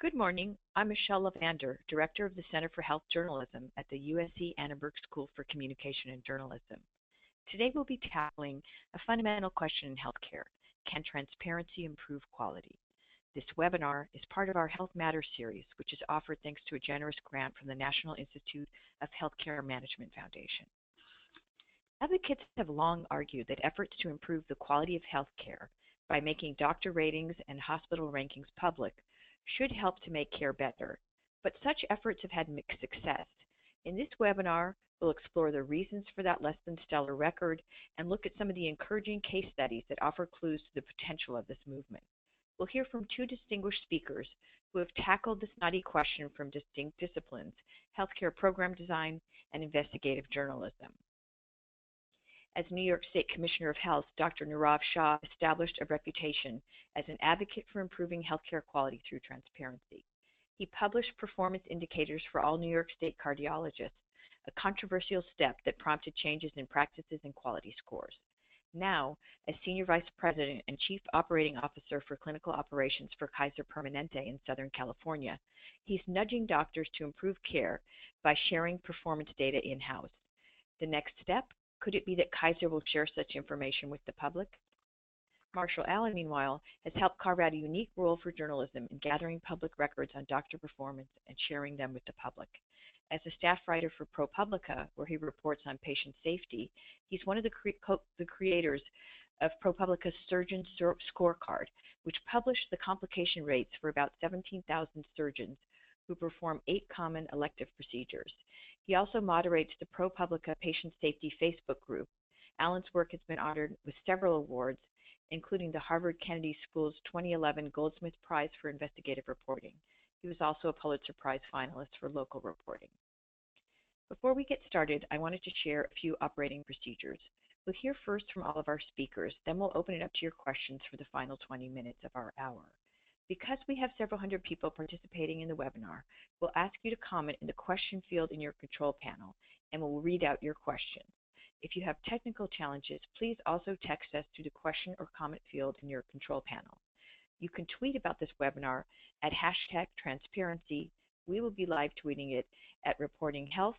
Good morning. I'm Michelle Levander, Director of the Center for Health Journalism at the USC Annenberg School for Communication and Journalism. Today we'll be tackling a fundamental question in healthcare. Can transparency improve quality? This webinar is part of our Health Matters series, which is offered thanks to a generous grant from the National Institute of Healthcare Management Foundation. Advocates have long argued that efforts to improve the quality of healthcare by making doctor ratings and hospital rankings public should help to make care better, but such efforts have had mixed success. In this webinar, we'll explore the reasons for that less than stellar record and look at some of the encouraging case studies that offer clues to the potential of this movement. We'll hear from two distinguished speakers who have tackled this knotty question from distinct disciplines, healthcare program design and investigative journalism. As New York State Commissioner of Health, Dr. Nirav Shah established a reputation as an advocate for improving healthcare quality through transparency. He published performance indicators for all New York State cardiologists, a controversial step that prompted changes in practices and quality scores. Now, as Senior Vice President and Chief Operating Officer for Clinical Operations for Kaiser Permanente in Southern California, he's nudging doctors to improve care by sharing performance data in house. The next step could it be that Kaiser will share such information with the public? Marshall Allen, meanwhile, has helped carve out a unique role for journalism in gathering public records on doctor performance and sharing them with the public. As a staff writer for ProPublica, where he reports on patient safety, he's one of the, cre- the creators of ProPublica's Surgeon Scorecard, which published the complication rates for about 17,000 surgeons who perform eight common elective procedures. He also moderates the ProPublica Patient Safety Facebook group. Allen's work has been honored with several awards, including the Harvard Kennedy School's 2011 Goldsmith Prize for Investigative Reporting. He was also a Pulitzer Prize finalist for local reporting. Before we get started, I wanted to share a few operating procedures. We'll hear first from all of our speakers, then we'll open it up to your questions for the final 20 minutes of our hour. Because we have several hundred people participating in the webinar, we'll ask you to comment in the question field in your control panel, and we'll read out your questions. If you have technical challenges, please also text us to the question or comment field in your control panel. You can tweet about this webinar at hashtag transparency. We will be live tweeting it at Reporting Health,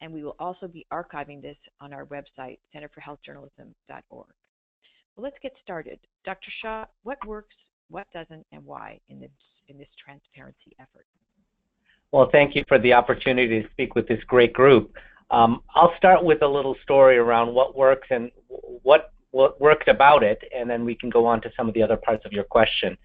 and we will also be archiving this on our website, centerforhealthjournalism.org. Well, let's get started. Dr. Shah, what works what doesn't, and why in this in this transparency effort. Well, thank you for the opportunity to speak with this great group. Um, I'll start with a little story around what works and what what worked about it, and then we can go on to some of the other parts of your question.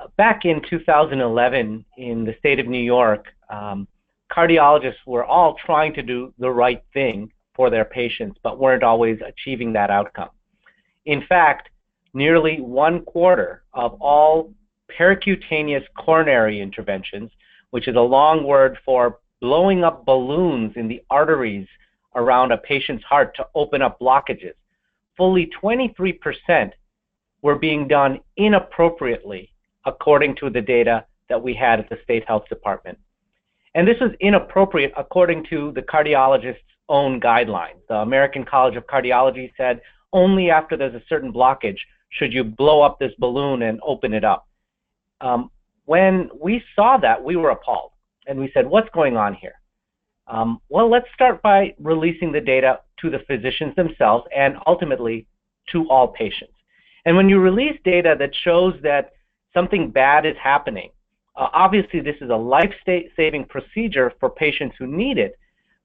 Uh, back in 2011, in the state of New York, um, cardiologists were all trying to do the right thing for their patients, but weren't always achieving that outcome. In fact, nearly one quarter of all percutaneous coronary interventions, which is a long word for blowing up balloons in the arteries around a patient's heart to open up blockages. Fully 23% were being done inappropriately, according to the data that we had at the State Health Department. And this was inappropriate according to the cardiologist's own guidelines. The American College of Cardiology said only after there's a certain blockage should you blow up this balloon and open it up? Um, when we saw that, we were appalled. And we said, what's going on here? Um, well, let's start by releasing the data to the physicians themselves and ultimately to all patients. And when you release data that shows that something bad is happening, uh, obviously this is a life-saving procedure for patients who need it,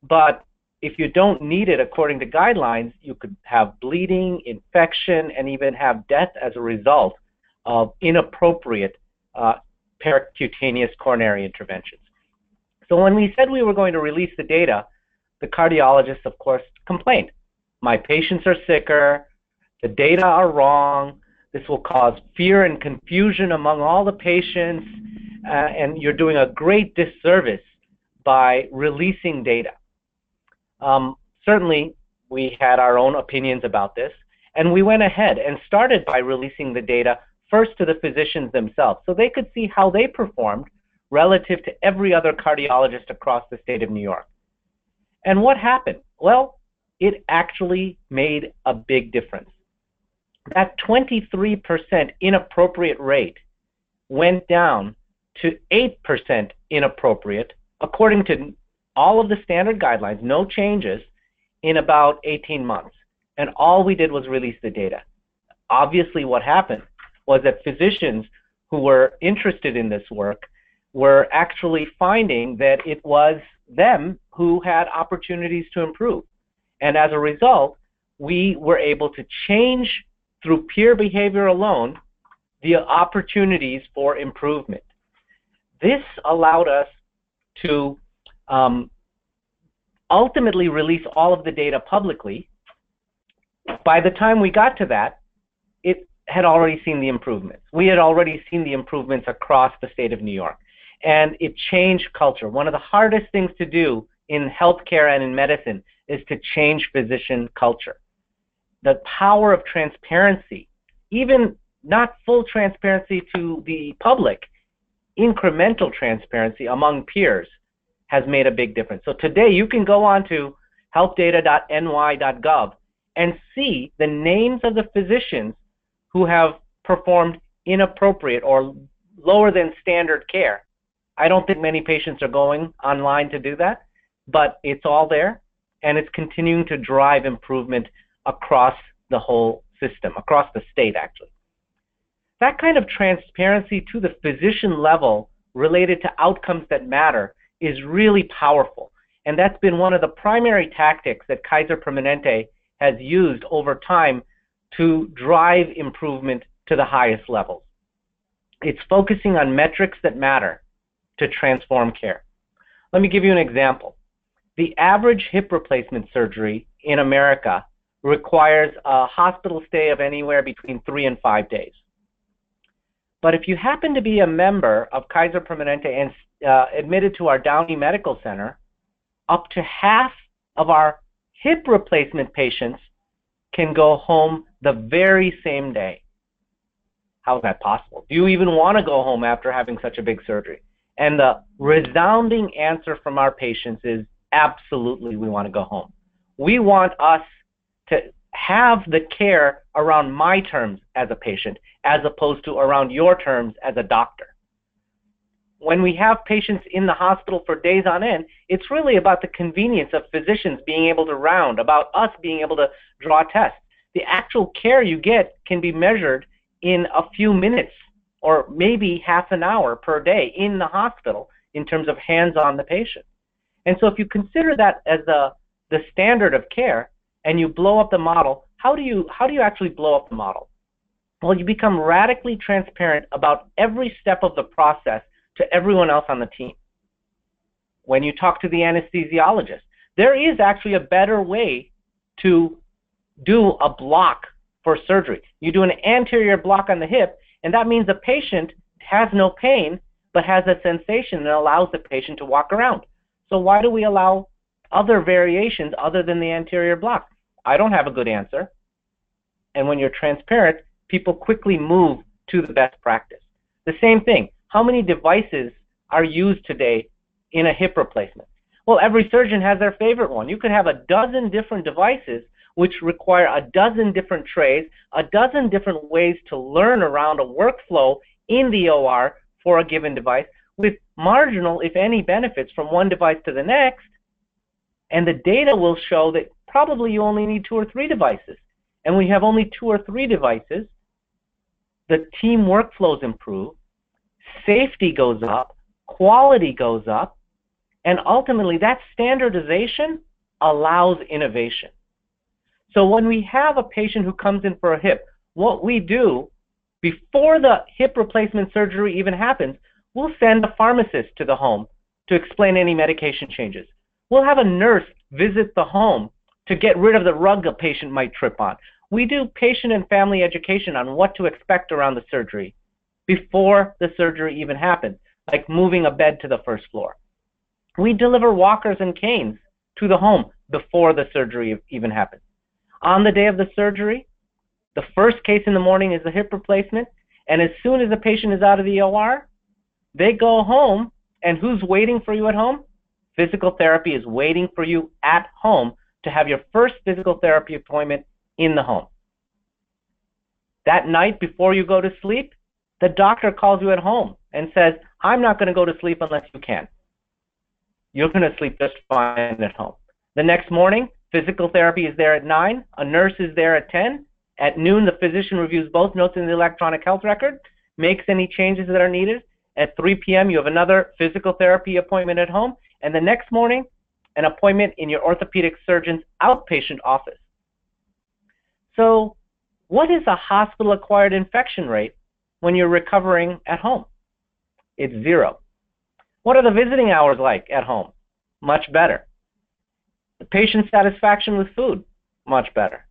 but if you don't need it according to guidelines, you could have bleeding, infection, and even have death as a result of inappropriate uh, percutaneous coronary interventions. So when we said we were going to release the data, the cardiologists, of course, complained. My patients are sicker, the data are wrong, this will cause fear and confusion among all the patients, uh, and you're doing a great disservice by releasing data. Um, certainly, we had our own opinions about this, and we went ahead and started by releasing the data first to the physicians themselves so they could see how they performed relative to every other cardiologist across the state of New York. And what happened? Well, it actually made a big difference. That 23% inappropriate rate went down to 8% inappropriate, according to all of the standard guidelines, no changes, in about 18 months. And all we did was release the data. Obviously, what happened was that physicians who were interested in this work were actually finding that it was them who had opportunities to improve. And as a result, we were able to change through peer behavior alone the opportunities for improvement. This allowed us to um, ultimately release all of the data publicly. By the time we got to that, it had already seen the improvements. We had already seen the improvements across the state of New York. And it changed culture. One of the hardest things to do in healthcare and in medicine is to change physician culture. The power of transparency, even not full transparency to the public, incremental transparency among peers has made a big difference. So today you can go on to healthdata.ny.gov and see the names of the physicians who have performed inappropriate or lower than standard care. I don't think many patients are going online to do that, but it's all there and it's continuing to drive improvement across the whole system, across the state actually. That kind of transparency to the physician level related to outcomes that matter is really powerful. And that's been one of the primary tactics that Kaiser Permanente has used over time to drive improvement to the highest levels. It's focusing on metrics that matter to transform care. Let me give you an example. The average hip replacement surgery in America requires a hospital stay of anywhere between three and five days. But if you happen to be a member of Kaiser Permanente and uh, admitted to our Downey Medical Center, up to half of our hip replacement patients can go home the very same day. How is that possible? Do you even want to go home after having such a big surgery? And the resounding answer from our patients is absolutely we want to go home. We want us to have the care around my terms as a patient as opposed to around your terms as a doctor. When we have patients in the hospital for days on end, it's really about the convenience of physicians being able to round, about us being able to draw tests. The actual care you get can be measured in a few minutes or maybe half an hour per day in the hospital in terms of hands on the patient. And so if you consider that as the, the standard of care and you blow up the model, how do you how do you actually blow up the model? Well, you become radically transparent about every step of the process to everyone else on the team. When you talk to the anesthesiologist, there is actually a better way to do a block for surgery. You do an anterior block on the hip, and that means the patient has no pain but has a sensation that allows the patient to walk around. So why do we allow other variations other than the anterior block? I don't have a good answer. And when you're transparent, people quickly move to the best practice. The same thing, how many devices are used today in a hip replacement? Well, every surgeon has their favorite one. You could have a dozen different devices which require a dozen different trays, a dozen different ways to learn around a workflow in the OR for a given device with marginal, if any, benefits from one device to the next. And the data will show that probably you only need two or three devices. And when you have only two or three devices, the team workflows improve, safety goes up, quality goes up, and ultimately that standardization allows innovation. So when we have a patient who comes in for a hip, what we do before the hip replacement surgery even happens, we'll send a pharmacist to the home to explain any medication changes. We'll have a nurse visit the home to get rid of the rug a patient might trip on. We do patient and family education on what to expect around the surgery before the surgery even happens, like moving a bed to the first floor. We deliver walkers and canes to the home before the surgery even happens. On the day of the surgery, the first case in the morning is a hip replacement, and as soon as the patient is out of the OR, they go home, and who's waiting for you at home? Physical therapy is waiting for you at home to have your first physical therapy appointment in the home. That night before you go to sleep, the doctor calls you at home and says, I'm not going to go to sleep unless you can. You're going to sleep just fine at home. The next morning, physical therapy is there at 9, a nurse is there at 10. At noon, the physician reviews both notes in the electronic health record, makes any changes that are needed. At 3 p.m., you have another physical therapy appointment at home. And the next morning, an appointment in your orthopedic surgeon's outpatient office. So, what is a hospital acquired infection rate when you're recovering at home? It's zero. What are the visiting hours like at home? Much better. The patient satisfaction with food? Much better.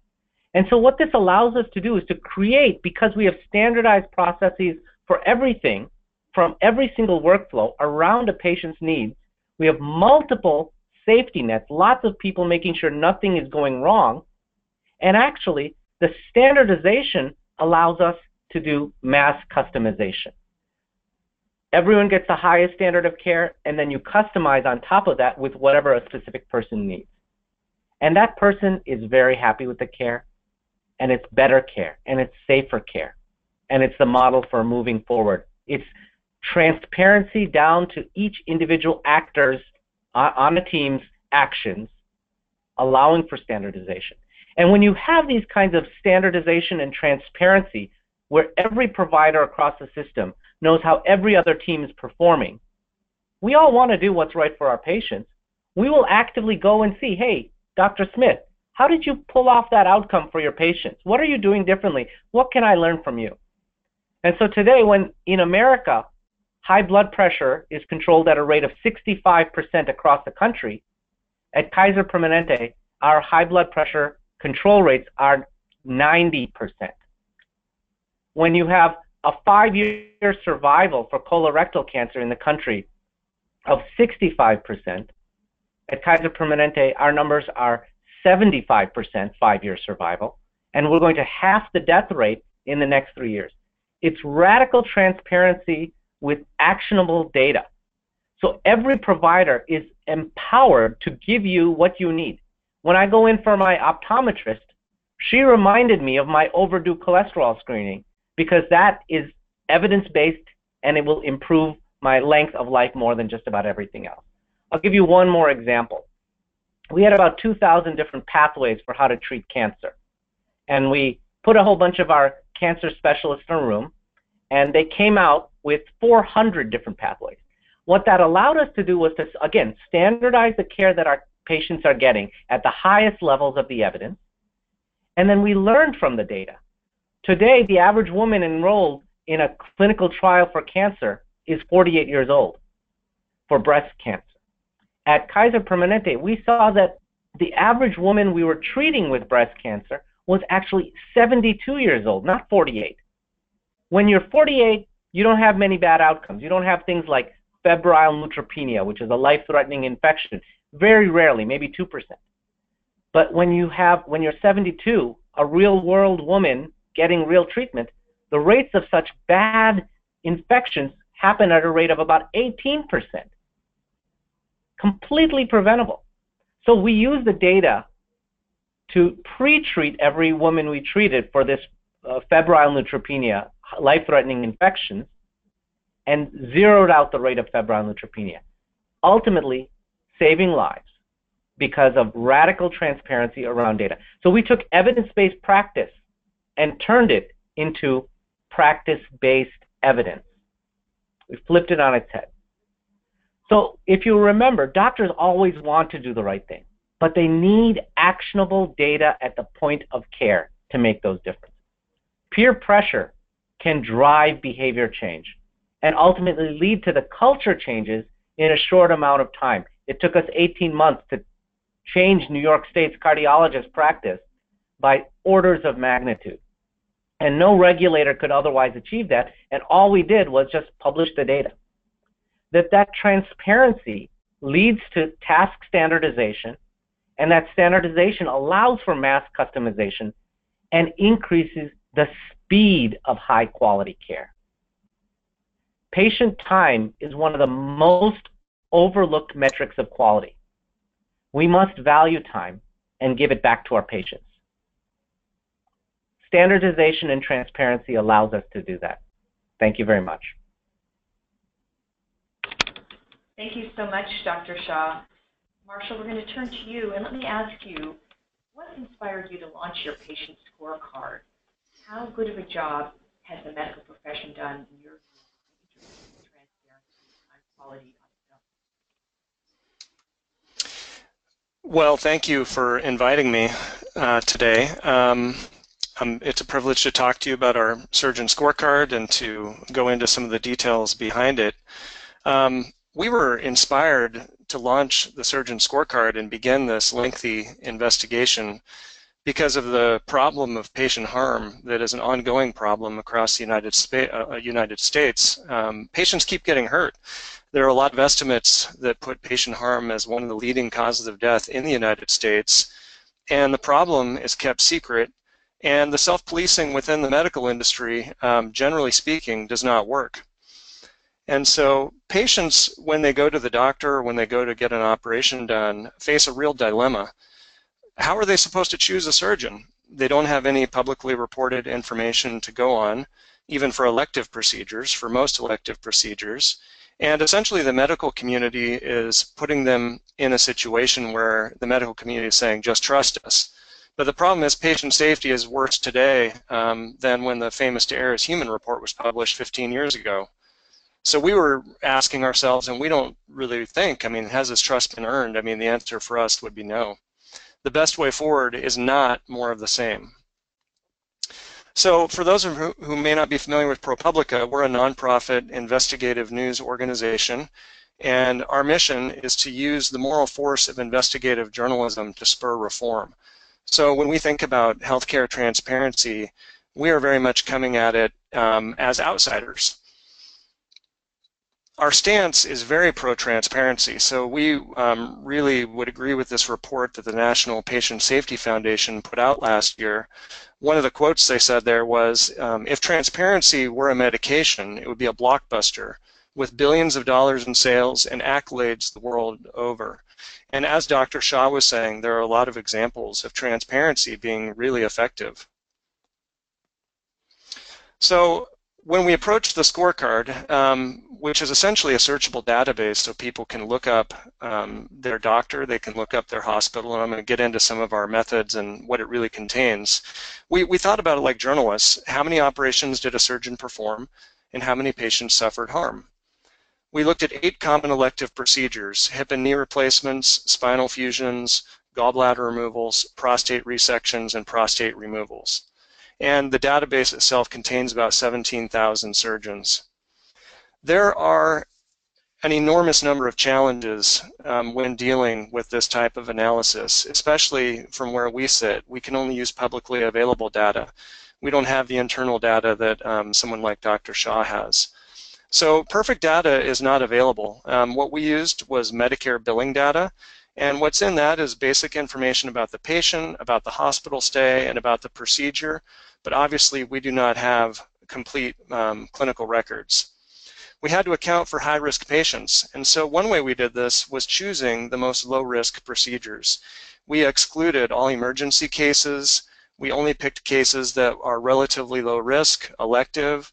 And so what this allows us to do is to create, because we have standardized processes for everything, from every single workflow around a patient's needs, we have multiple safety nets, lots of people making sure nothing is going wrong. And actually, the standardization allows us to do mass customization. Everyone gets the highest standard of care, and then you customize on top of that with whatever a specific person needs. And that person is very happy with the care, and it's better care, and it's safer care, and it's the model for moving forward. It's transparency down to each individual actor's uh, on a team's actions, allowing for standardization. And when you have these kinds of standardization and transparency, where every provider across the system knows how every other team is performing, we all want to do what's right for our patients. We will actively go and see, hey, Dr. Smith, how did you pull off that outcome for your patients? What are you doing differently? What can I learn from you? And so today, when in America, high blood pressure is controlled at a rate of 65% across the country, at Kaiser Permanente, our high blood pressure control rates are 90%. When you have a five-year survival for colorectal cancer in the country of 65%, at Kaiser Permanente, our numbers are 75% five-year survival, and we're going to half the death rate in the next three years. It's radical transparency with actionable data. So every provider is empowered to give you what you need. When I go in for my optometrist, she reminded me of my overdue cholesterol screening because that is evidence-based and it will improve my length of life more than just about everything else. I'll give you one more example. We had about 2,000 different pathways for how to treat cancer. And we put a whole bunch of our cancer specialists in a room, and they came out with 400 different pathways. What that allowed us to do was to, again, standardize the care that our patients are getting at the highest levels of the evidence, and then we learned from the data. Today, the average woman enrolled in a clinical trial for cancer is 48 years old for breast cancer. At Kaiser Permanente, we saw that the average woman we were treating with breast cancer was actually 72 years old, not 48. When you're 48, you don't have many bad outcomes. You don't have things like febrile neutropenia, which is a life-threatening infection. Very rarely, maybe 2%. But when you have, when you're 72, a real-world woman getting real treatment, the rates of such bad infections happen at a rate of about 18%. Completely preventable. So we use the data to pre-treat every woman we treated for this uh, febrile neutropenia, life-threatening infections, and zeroed out the rate of febrile neutropenia, ultimately saving lives because of radical transparency around data. So we took evidence-based practice and turned it into practice-based evidence. We flipped it on its head. So if you remember, doctors always want to do the right thing, but they need actionable data at the point of care to make those differences. Peer pressure can drive behavior change and ultimately lead to the culture changes in a short amount of time. It took us 18 months to change New York State's cardiologist practice by orders of magnitude. And no regulator could otherwise achieve that, and all we did was just publish the data. That that transparency leads to task standardization, and that standardization allows for mass customization and increases the speed of high quality care. Patient time is one of the most overlooked metrics of quality. We must value time and give it back to our patients. Standardization and transparency allows us to do that. Thank you very much. Thank you so much, Dr. Shah. Marshall, we're going to turn to you, and let me ask you, what inspired you to launch your patient scorecard? How good of a job has the medical profession done in your view, transparency, quality Well, thank you for inviting me uh, today. Um, um, it's a privilege to talk to you about our surgeon scorecard and to go into some of the details behind it. Um, we were inspired to launch the surgeon scorecard and begin this lengthy investigation because of the problem of patient harm that is an ongoing problem across the United, uh, United States. Um, patients keep getting hurt. There are a lot of estimates that put patient harm as one of the leading causes of death in the United States, and the problem is kept secret. And the self-policing within the medical industry, um, generally speaking, does not work. And so patients, when they go to the doctor when they go to get an operation done, face a real dilemma. How are they supposed to choose a surgeon? They don't have any publicly reported information to go on, even for elective procedures, for most elective procedures. And essentially the medical community is putting them in a situation where the medical community is saying, just trust us. But the problem is patient safety is worse today um, than when the famous To Human report was published 15 years ago. So we were asking ourselves, and we don't really think, I mean, has this trust been earned? I mean, the answer for us would be no. The best way forward is not more of the same. So for those who, who may not be familiar with ProPublica, we're a nonprofit investigative news organization, and our mission is to use the moral force of investigative journalism to spur reform. So when we think about healthcare transparency, we are very much coming at it um, as outsiders our stance is very pro-transparency. So we um, really would agree with this report that the National Patient Safety Foundation put out last year. One of the quotes they said there was, um, if transparency were a medication, it would be a blockbuster with billions of dollars in sales and accolades the world over. And as Dr. Shah was saying, there are a lot of examples of transparency being really effective. So when we approach the scorecard, um, which is essentially a searchable database so people can look up um, their doctor, they can look up their hospital, and I'm going to get into some of our methods and what it really contains. We, we thought about it like journalists. How many operations did a surgeon perform, and how many patients suffered harm? We looked at eight common elective procedures, hip and knee replacements, spinal fusions, gallbladder removals, prostate resections, and prostate removals and the database itself contains about 17,000 surgeons. There are an enormous number of challenges um, when dealing with this type of analysis, especially from where we sit. We can only use publicly available data. We don't have the internal data that um, someone like Dr. Shah has. So perfect data is not available. Um, what we used was Medicare billing data, and what's in that is basic information about the patient, about the hospital stay, and about the procedure, but obviously we do not have complete um, clinical records. We had to account for high-risk patients, and so one way we did this was choosing the most low-risk procedures. We excluded all emergency cases. We only picked cases that are relatively low risk, elective.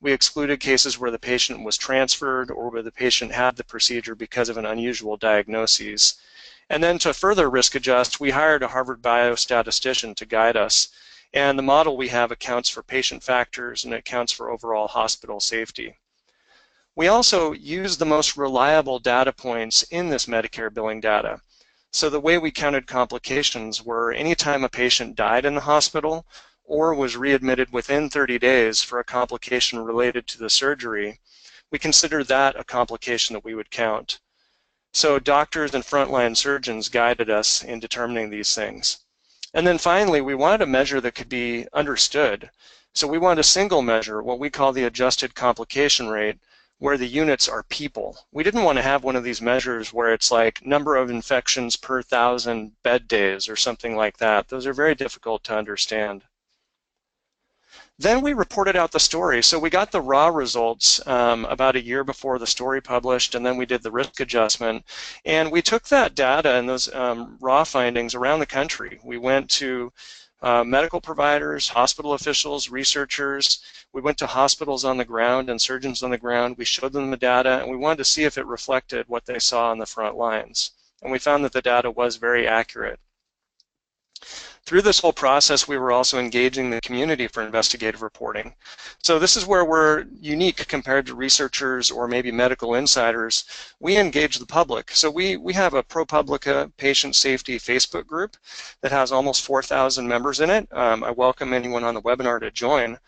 We excluded cases where the patient was transferred or where the patient had the procedure because of an unusual diagnosis. And then to further risk adjust, we hired a Harvard biostatistician to guide us. And the model we have accounts for patient factors and accounts for overall hospital safety. We also use the most reliable data points in this Medicare billing data. So the way we counted complications were anytime a patient died in the hospital or was readmitted within 30 days for a complication related to the surgery, we consider that a complication that we would count. So doctors and frontline surgeons guided us in determining these things. And then finally, we wanted a measure that could be understood. So we wanted a single measure, what we call the adjusted complication rate, where the units are people. We didn't want to have one of these measures where it's like number of infections per thousand bed days or something like that. Those are very difficult to understand. Then we reported out the story. So we got the raw results um, about a year before the story published, and then we did the risk adjustment. And we took that data and those um, raw findings around the country. We went to uh, medical providers, hospital officials, researchers. We went to hospitals on the ground and surgeons on the ground. We showed them the data and we wanted to see if it reflected what they saw on the front lines. And we found that the data was very accurate. Through this whole process, we were also engaging the community for investigative reporting. So this is where we're unique compared to researchers or maybe medical insiders. We engage the public. So we, we have a ProPublica patient safety Facebook group that has almost 4,000 members in it. Um, I welcome anyone on the webinar to join.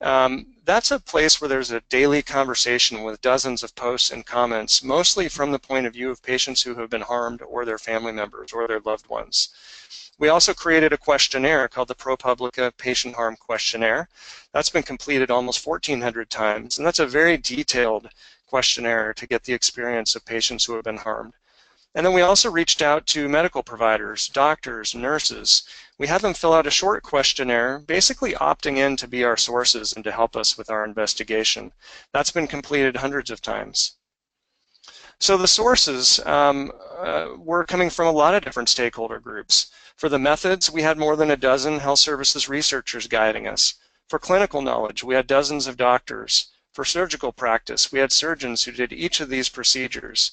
Um, that's a place where there's a daily conversation with dozens of posts and comments, mostly from the point of view of patients who have been harmed or their family members or their loved ones. We also created a questionnaire called the ProPublica Patient Harm Questionnaire. That's been completed almost 1,400 times, and that's a very detailed questionnaire to get the experience of patients who have been harmed. And then we also reached out to medical providers, doctors, nurses. We had them fill out a short questionnaire, basically opting in to be our sources and to help us with our investigation. That's been completed hundreds of times. So the sources um, uh, were coming from a lot of different stakeholder groups. For the methods, we had more than a dozen health services researchers guiding us. For clinical knowledge, we had dozens of doctors. For surgical practice, we had surgeons who did each of these procedures.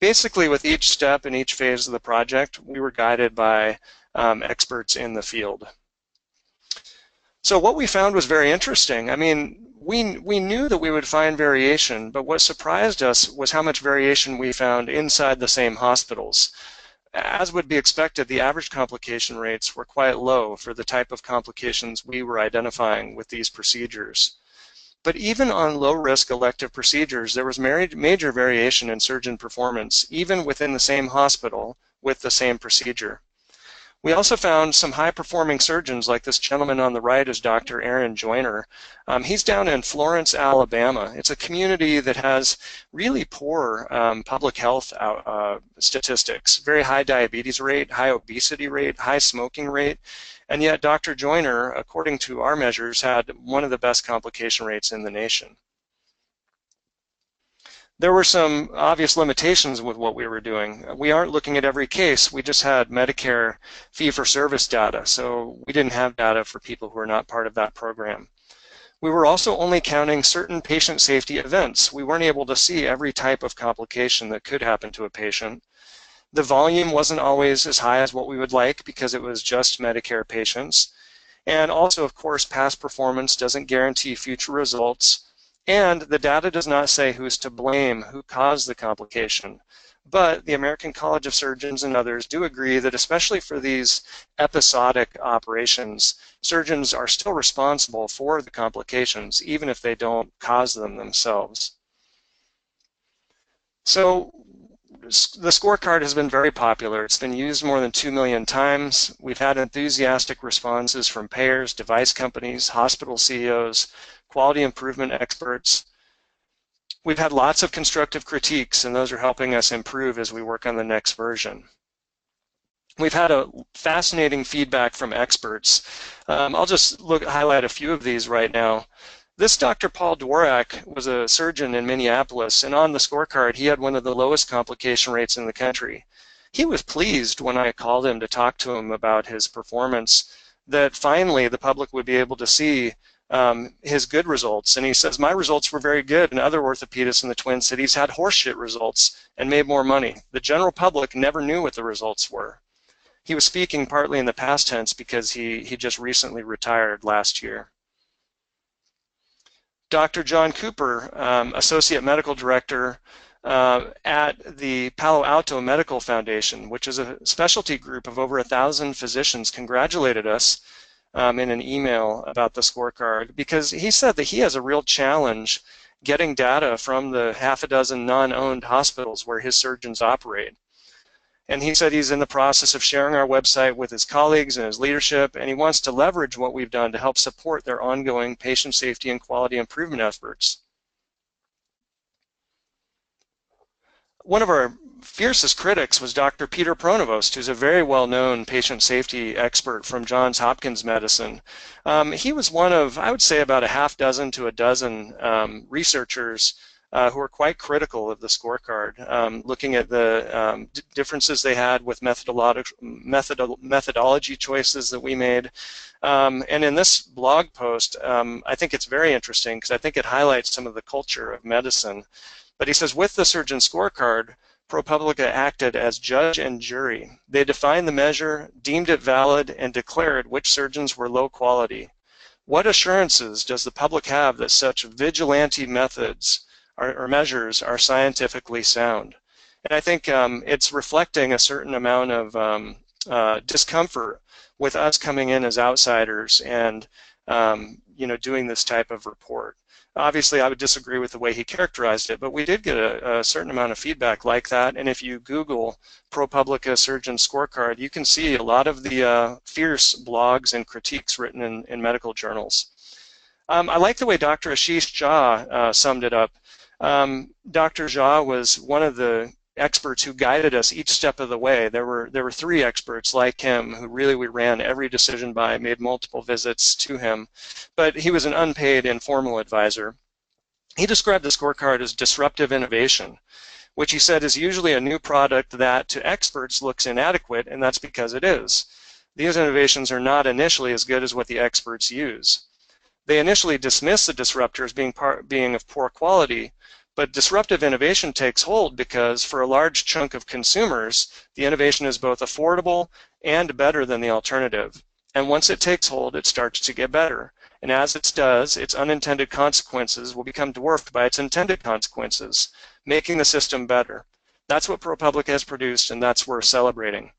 Basically, with each step in each phase of the project, we were guided by um, experts in the field. So what we found was very interesting. I mean, we, we knew that we would find variation, but what surprised us was how much variation we found inside the same hospitals. As would be expected, the average complication rates were quite low for the type of complications we were identifying with these procedures. But even on low-risk elective procedures, there was major variation in surgeon performance, even within the same hospital with the same procedure. We also found some high-performing surgeons, like this gentleman on the right is Dr. Aaron Joyner. Um, he's down in Florence, Alabama. It's a community that has really poor um, public health out, uh, statistics, very high diabetes rate, high obesity rate, high smoking rate, and yet Dr. Joyner, according to our measures, had one of the best complication rates in the nation there were some obvious limitations with what we were doing. We aren't looking at every case. We just had Medicare fee-for-service data, so we didn't have data for people who are not part of that program. We were also only counting certain patient safety events. We weren't able to see every type of complication that could happen to a patient. The volume wasn't always as high as what we would like because it was just Medicare patients. And also, of course, past performance doesn't guarantee future results. And the data does not say who's to blame, who caused the complication. But the American College of Surgeons and others do agree that especially for these episodic operations, surgeons are still responsible for the complications, even if they don't cause them themselves. So the scorecard has been very popular. It's been used more than 2 million times. We've had enthusiastic responses from payers, device companies, hospital CEOs, quality improvement experts. We've had lots of constructive critiques, and those are helping us improve as we work on the next version. We've had a fascinating feedback from experts. Um, I'll just look highlight a few of these right now. This Dr. Paul Dworak was a surgeon in Minneapolis, and on the scorecard, he had one of the lowest complication rates in the country. He was pleased when I called him to talk to him about his performance that finally the public would be able to see um, his good results. And he says, my results were very good, and other orthopedists in the Twin Cities had horseshit results and made more money. The general public never knew what the results were. He was speaking partly in the past tense because he, he just recently retired last year. Dr. John Cooper, um, Associate Medical Director uh, at the Palo Alto Medical Foundation, which is a specialty group of over a thousand physicians, congratulated us um, in an email about the scorecard because he said that he has a real challenge getting data from the half a dozen non-owned hospitals where his surgeons operate. And he said he's in the process of sharing our website with his colleagues and his leadership, and he wants to leverage what we've done to help support their ongoing patient safety and quality improvement efforts. One of our fiercest critics was Dr. Peter Pronovost, who's a very well-known patient safety expert from Johns Hopkins Medicine. Um, he was one of, I would say, about a half dozen to a dozen um, researchers uh, who were quite critical of the scorecard, um, looking at the um, differences they had with methodologic, methodology choices that we made. Um, and in this blog post, um, I think it's very interesting because I think it highlights some of the culture of medicine. But he says, with the surgeon scorecard, ProPublica acted as judge and jury. They defined the measure, deemed it valid, and declared which surgeons were low quality. What assurances does the public have that such vigilante methods or measures are scientifically sound? And I think um, it's reflecting a certain amount of um, uh, discomfort with us coming in as outsiders and um, you know doing this type of report. Obviously, I would disagree with the way he characterized it, but we did get a, a certain amount of feedback like that. And if you Google ProPublica Surgeon Scorecard, you can see a lot of the uh, fierce blogs and critiques written in, in medical journals. Um, I like the way Dr. Ashish Jha uh, summed it up. Um, Dr. Jha was one of the experts who guided us each step of the way. There were there were three experts like him who really we ran every decision by, made multiple visits to him, but he was an unpaid informal advisor. He described the scorecard as disruptive innovation, which he said is usually a new product that to experts looks inadequate, and that's because it is. These innovations are not initially as good as what the experts use. They initially dismiss the disruptors being part, being of poor quality, but disruptive innovation takes hold because for a large chunk of consumers, the innovation is both affordable and better than the alternative. And once it takes hold, it starts to get better. And as it does, its unintended consequences will become dwarfed by its intended consequences, making the system better. That's what ProPublica has produced, and that's we're celebrating.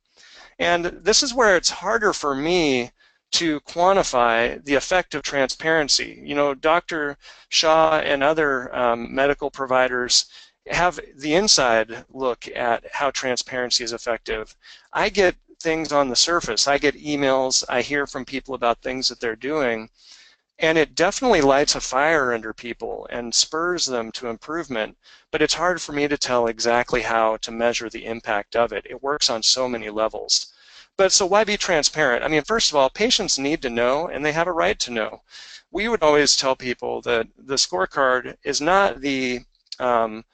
And this is where it's harder for me to quantify the effect of transparency. You know, Dr. Shah and other um, medical providers have the inside look at how transparency is effective. I get things on the surface. I get emails, I hear from people about things that they're doing, and it definitely lights a fire under people and spurs them to improvement, but it's hard for me to tell exactly how to measure the impact of it. It works on so many levels. But so why be transparent? I mean, first of all, patients need to know and they have a right to know. We would always tell people that the scorecard is not the um,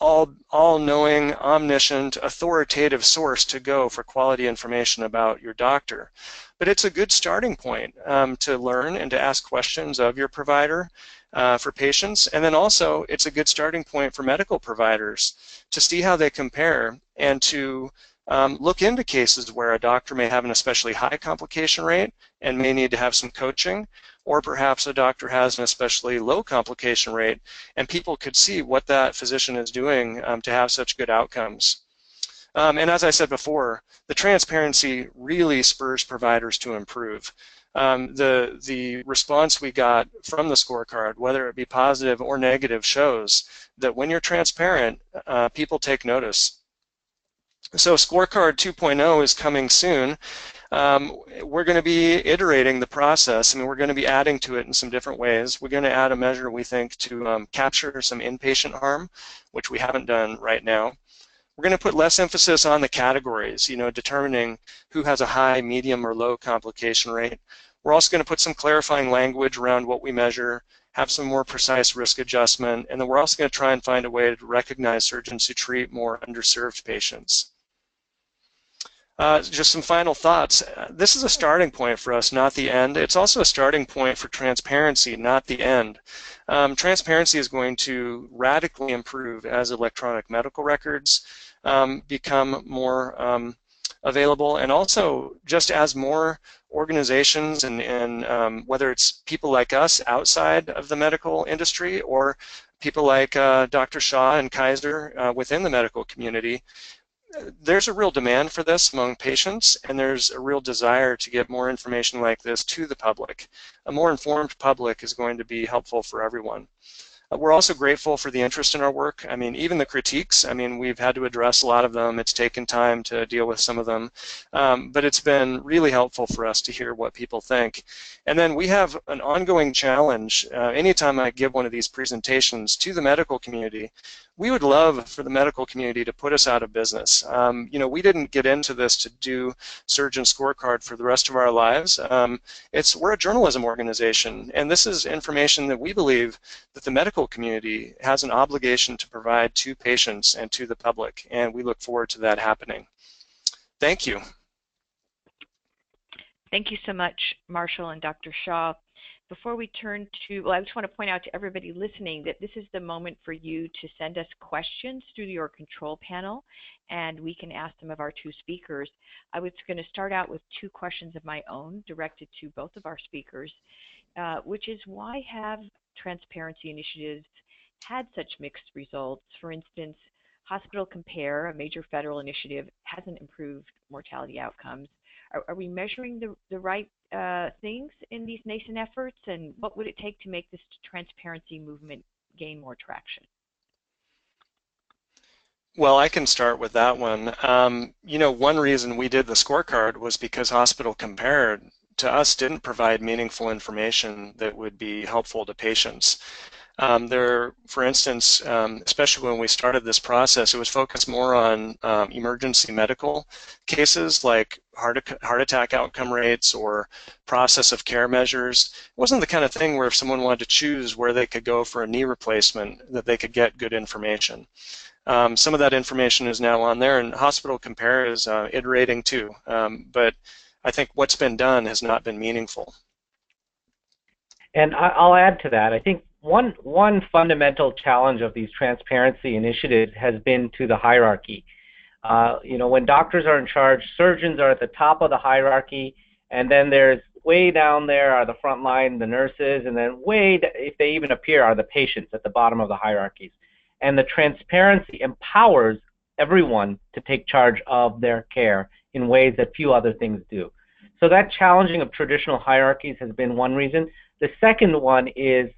all all-knowing, omniscient, authoritative source to go for quality information about your doctor. But it's a good starting point um, to learn and to ask questions of your provider uh, for patients. And then also, it's a good starting point for medical providers to see how they compare and to um, look into cases where a doctor may have an especially high complication rate and may need to have some coaching, or perhaps a doctor has an especially low complication rate, and people could see what that physician is doing um, to have such good outcomes. Um, and as I said before, the transparency really spurs providers to improve. Um, the the response we got from the scorecard, whether it be positive or negative, shows that when you're transparent, uh, people take notice. So Scorecard 2.0 is coming soon. Um, we're going to be iterating the process. I mean, we're going to be adding to it in some different ways. We're going to add a measure, we think, to um, capture some inpatient harm, which we haven't done right now. We're going to put less emphasis on the categories, you know, determining who has a high, medium, or low complication rate. We're also going to put some clarifying language around what we measure, have some more precise risk adjustment, and then we're also going to try and find a way to recognize surgeons who treat more underserved patients. Uh, just some final thoughts. This is a starting point for us, not the end. It's also a starting point for transparency, not the end. Um, transparency is going to radically improve as electronic medical records um, become more um, available, and also just as more organizations and, and um, whether it's people like us outside of the medical industry or people like uh, Dr. Shah and Kaiser uh, within the medical community there's a real demand for this among patients, and there's a real desire to get more information like this to the public. A more informed public is going to be helpful for everyone. Uh, we're also grateful for the interest in our work. I mean, even the critiques, I mean, we've had to address a lot of them. It's taken time to deal with some of them, um, but it's been really helpful for us to hear what people think. And then we have an ongoing challenge. Uh, anytime I give one of these presentations to the medical community, we would love for the medical community to put us out of business. Um, you know, we didn't get into this to do surgeon scorecard for the rest of our lives. Um, it's we're a journalism organization, and this is information that we believe that the medical community has an obligation to provide to patients and to the public, and we look forward to that happening. Thank you. Thank you so much, Marshall and Dr. Shah. Before we turn to, well, I just want to point out to everybody listening that this is the moment for you to send us questions through your control panel, and we can ask some of our two speakers. I was going to start out with two questions of my own directed to both of our speakers, uh, which is why have transparency initiatives had such mixed results? For instance, Hospital Compare, a major federal initiative, hasn't improved mortality outcomes. Are, are we measuring the, the right uh, things in these nascent efforts, and what would it take to make this transparency movement gain more traction? Well, I can start with that one. Um, you know, one reason we did the scorecard was because Hospital Compare to us didn't provide meaningful information that would be helpful to patients. Um, there, for instance, um, especially when we started this process, it was focused more on um, emergency medical cases like heart, heart attack outcome rates or process of care measures. It wasn't the kind of thing where if someone wanted to choose where they could go for a knee replacement, that they could get good information. Um, some of that information is now on there, and Hospital Compare is uh, iterating too. Um, but I think what's been done has not been meaningful. And I'll add to that. I think one one fundamental challenge of these transparency initiatives has been to the hierarchy. Uh, you know, when doctors are in charge, surgeons are at the top of the hierarchy, and then there's way down there are the front line, the nurses, and then way, if they even appear, are the patients at the bottom of the hierarchies. And the transparency empowers everyone to take charge of their care in ways that few other things do. So that challenging of traditional hierarchies has been one reason. The second one is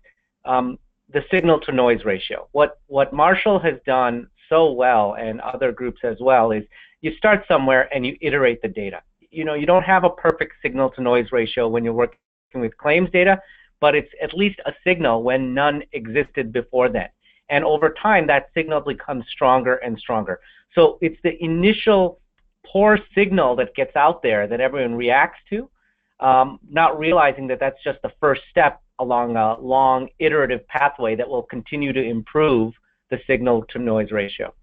um, the signal to noise ratio. What what Marshall has done so well and other groups as well is you start somewhere and you iterate the data. You know, you don't have a perfect signal to noise ratio when you're working with claims data, but it's at least a signal when none existed before then. And over time, that signal becomes stronger and stronger. So it's the initial poor signal that gets out there that everyone reacts to, um, not realizing that that's just the first step along a long iterative pathway that will continue to improve the signal to noise ratio.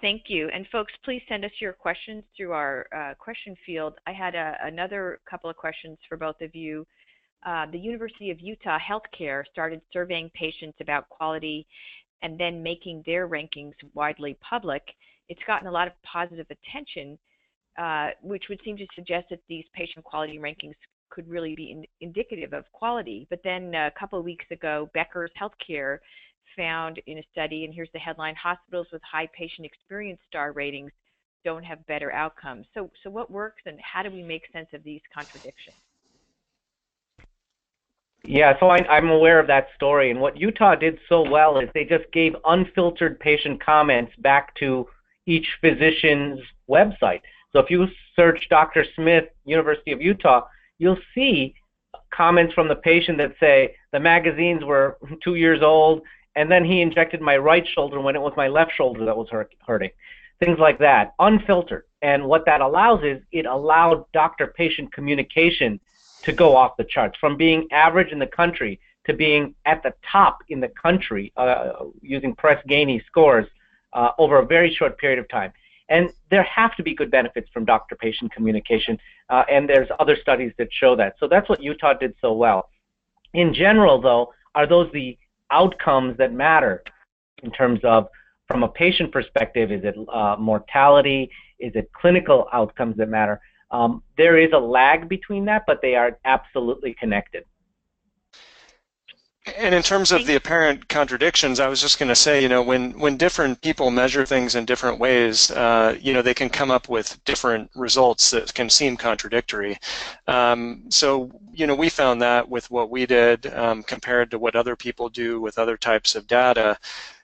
Thank you. And folks, please send us your questions through our uh, question field. I had a, another couple of questions for both of you. Uh, the University of Utah Healthcare started surveying patients about quality and then making their rankings widely public. It's gotten a lot of positive attention, uh, which would seem to suggest that these patient quality rankings could really be in, indicative of quality. But then a couple of weeks ago, Becker's Healthcare found in a study, and here's the headline: hospitals with high patient experience star ratings don't have better outcomes. So, so what works, and how do we make sense of these contradictions? Yeah, so I, I'm aware of that story, and what Utah did so well is they just gave unfiltered patient comments back to each physician's website. So if you search Dr. Smith, University of Utah, you'll see comments from the patient that say the magazines were two years old and then he injected my right shoulder when it was my left shoulder that was hurting. Things like that, unfiltered. And what that allows is it allowed doctor-patient communication to go off the charts from being average in the country to being at the top in the country uh, using Press Ganey scores uh, over a very short period of time. And there have to be good benefits from doctor-patient communication, uh, and there's other studies that show that. So that's what Utah did so well. In general, though, are those the outcomes that matter in terms of, from a patient perspective, is it uh, mortality? Is it clinical outcomes that matter? Um, there is a lag between that, but they are absolutely connected. And in terms of the apparent contradictions, I was just going to say, you know, when, when different people measure things in different ways, uh, you know, they can come up with different results that can seem contradictory. Um, so, you know, we found that with what we did um, compared to what other people do with other types of data.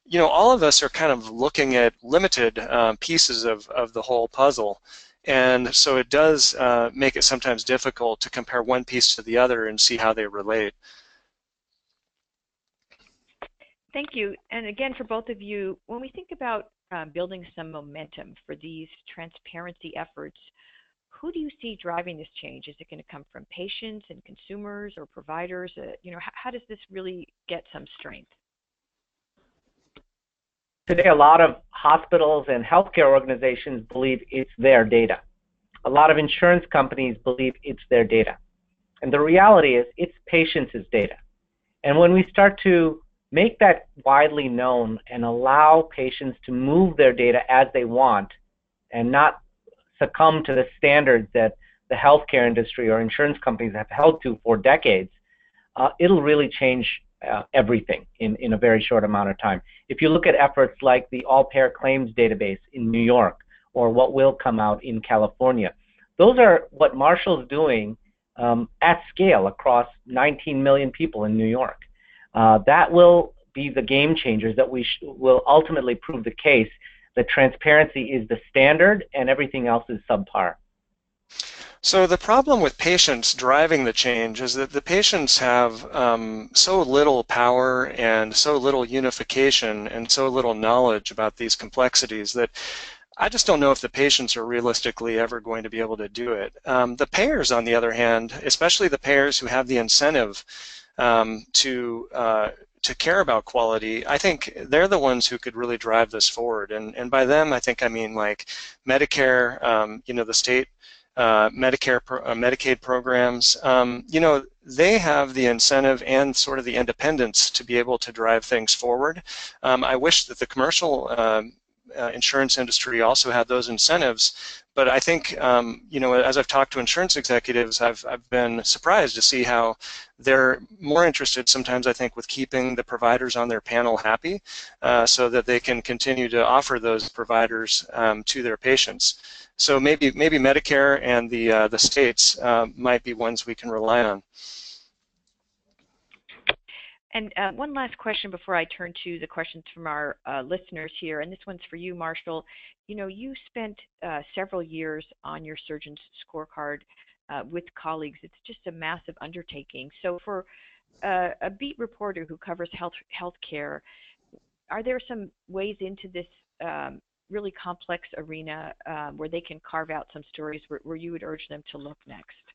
You know, all of us are kind of looking at limited uh, pieces of, of the whole puzzle. And so it does uh, make it sometimes difficult to compare one piece to the other and see how they relate. Thank you. And again, for both of you, when we think about um, building some momentum for these transparency efforts, who do you see driving this change? Is it going to come from patients and consumers or providers? Uh, you know, how, how does this really get some strength? Today, a lot of hospitals and healthcare organizations believe it's their data. A lot of insurance companies believe it's their data. And the reality is, it's patients' data. And when we start to make that widely known and allow patients to move their data as they want and not succumb to the standards that the healthcare industry or insurance companies have held to for decades, uh, it'll really change uh, everything in, in a very short amount of time. If you look at efforts like the All Payer Claims database in New York or what will come out in California, those are what Marshall's doing um, at scale across 19 million people in New York. Uh, that will be the game changers that we will ultimately prove the case that transparency is the standard and everything else is subpar. So the problem with patients driving the change is that the patients have um, so little power and so little unification and so little knowledge about these complexities that I just don't know if the patients are realistically ever going to be able to do it. Um, the payers, on the other hand, especially the payers who have the incentive um, to uh, to care about quality, I think they're the ones who could really drive this forward. And and by them, I think I mean like Medicare, um, you know, the state uh, Medicare, pro, uh, Medicaid programs. Um, you know, they have the incentive and sort of the independence to be able to drive things forward. Um, I wish that the commercial um, uh, insurance industry also had those incentives. But I think, um, you know, as I've talked to insurance executives, I've, I've been surprised to see how they're more interested sometimes, I think, with keeping the providers on their panel happy uh, so that they can continue to offer those providers um, to their patients. So maybe maybe Medicare and the, uh, the states uh, might be ones we can rely on. And uh, one last question before I turn to the questions from our uh, listeners here, and this one's for you, Marshall. You know, you spent uh, several years on your surgeon's scorecard uh, with colleagues. It's just a massive undertaking. So, for uh, a beat reporter who covers health healthcare, are there some ways into this um, really complex arena um, where they can carve out some stories where, where you would urge them to look next?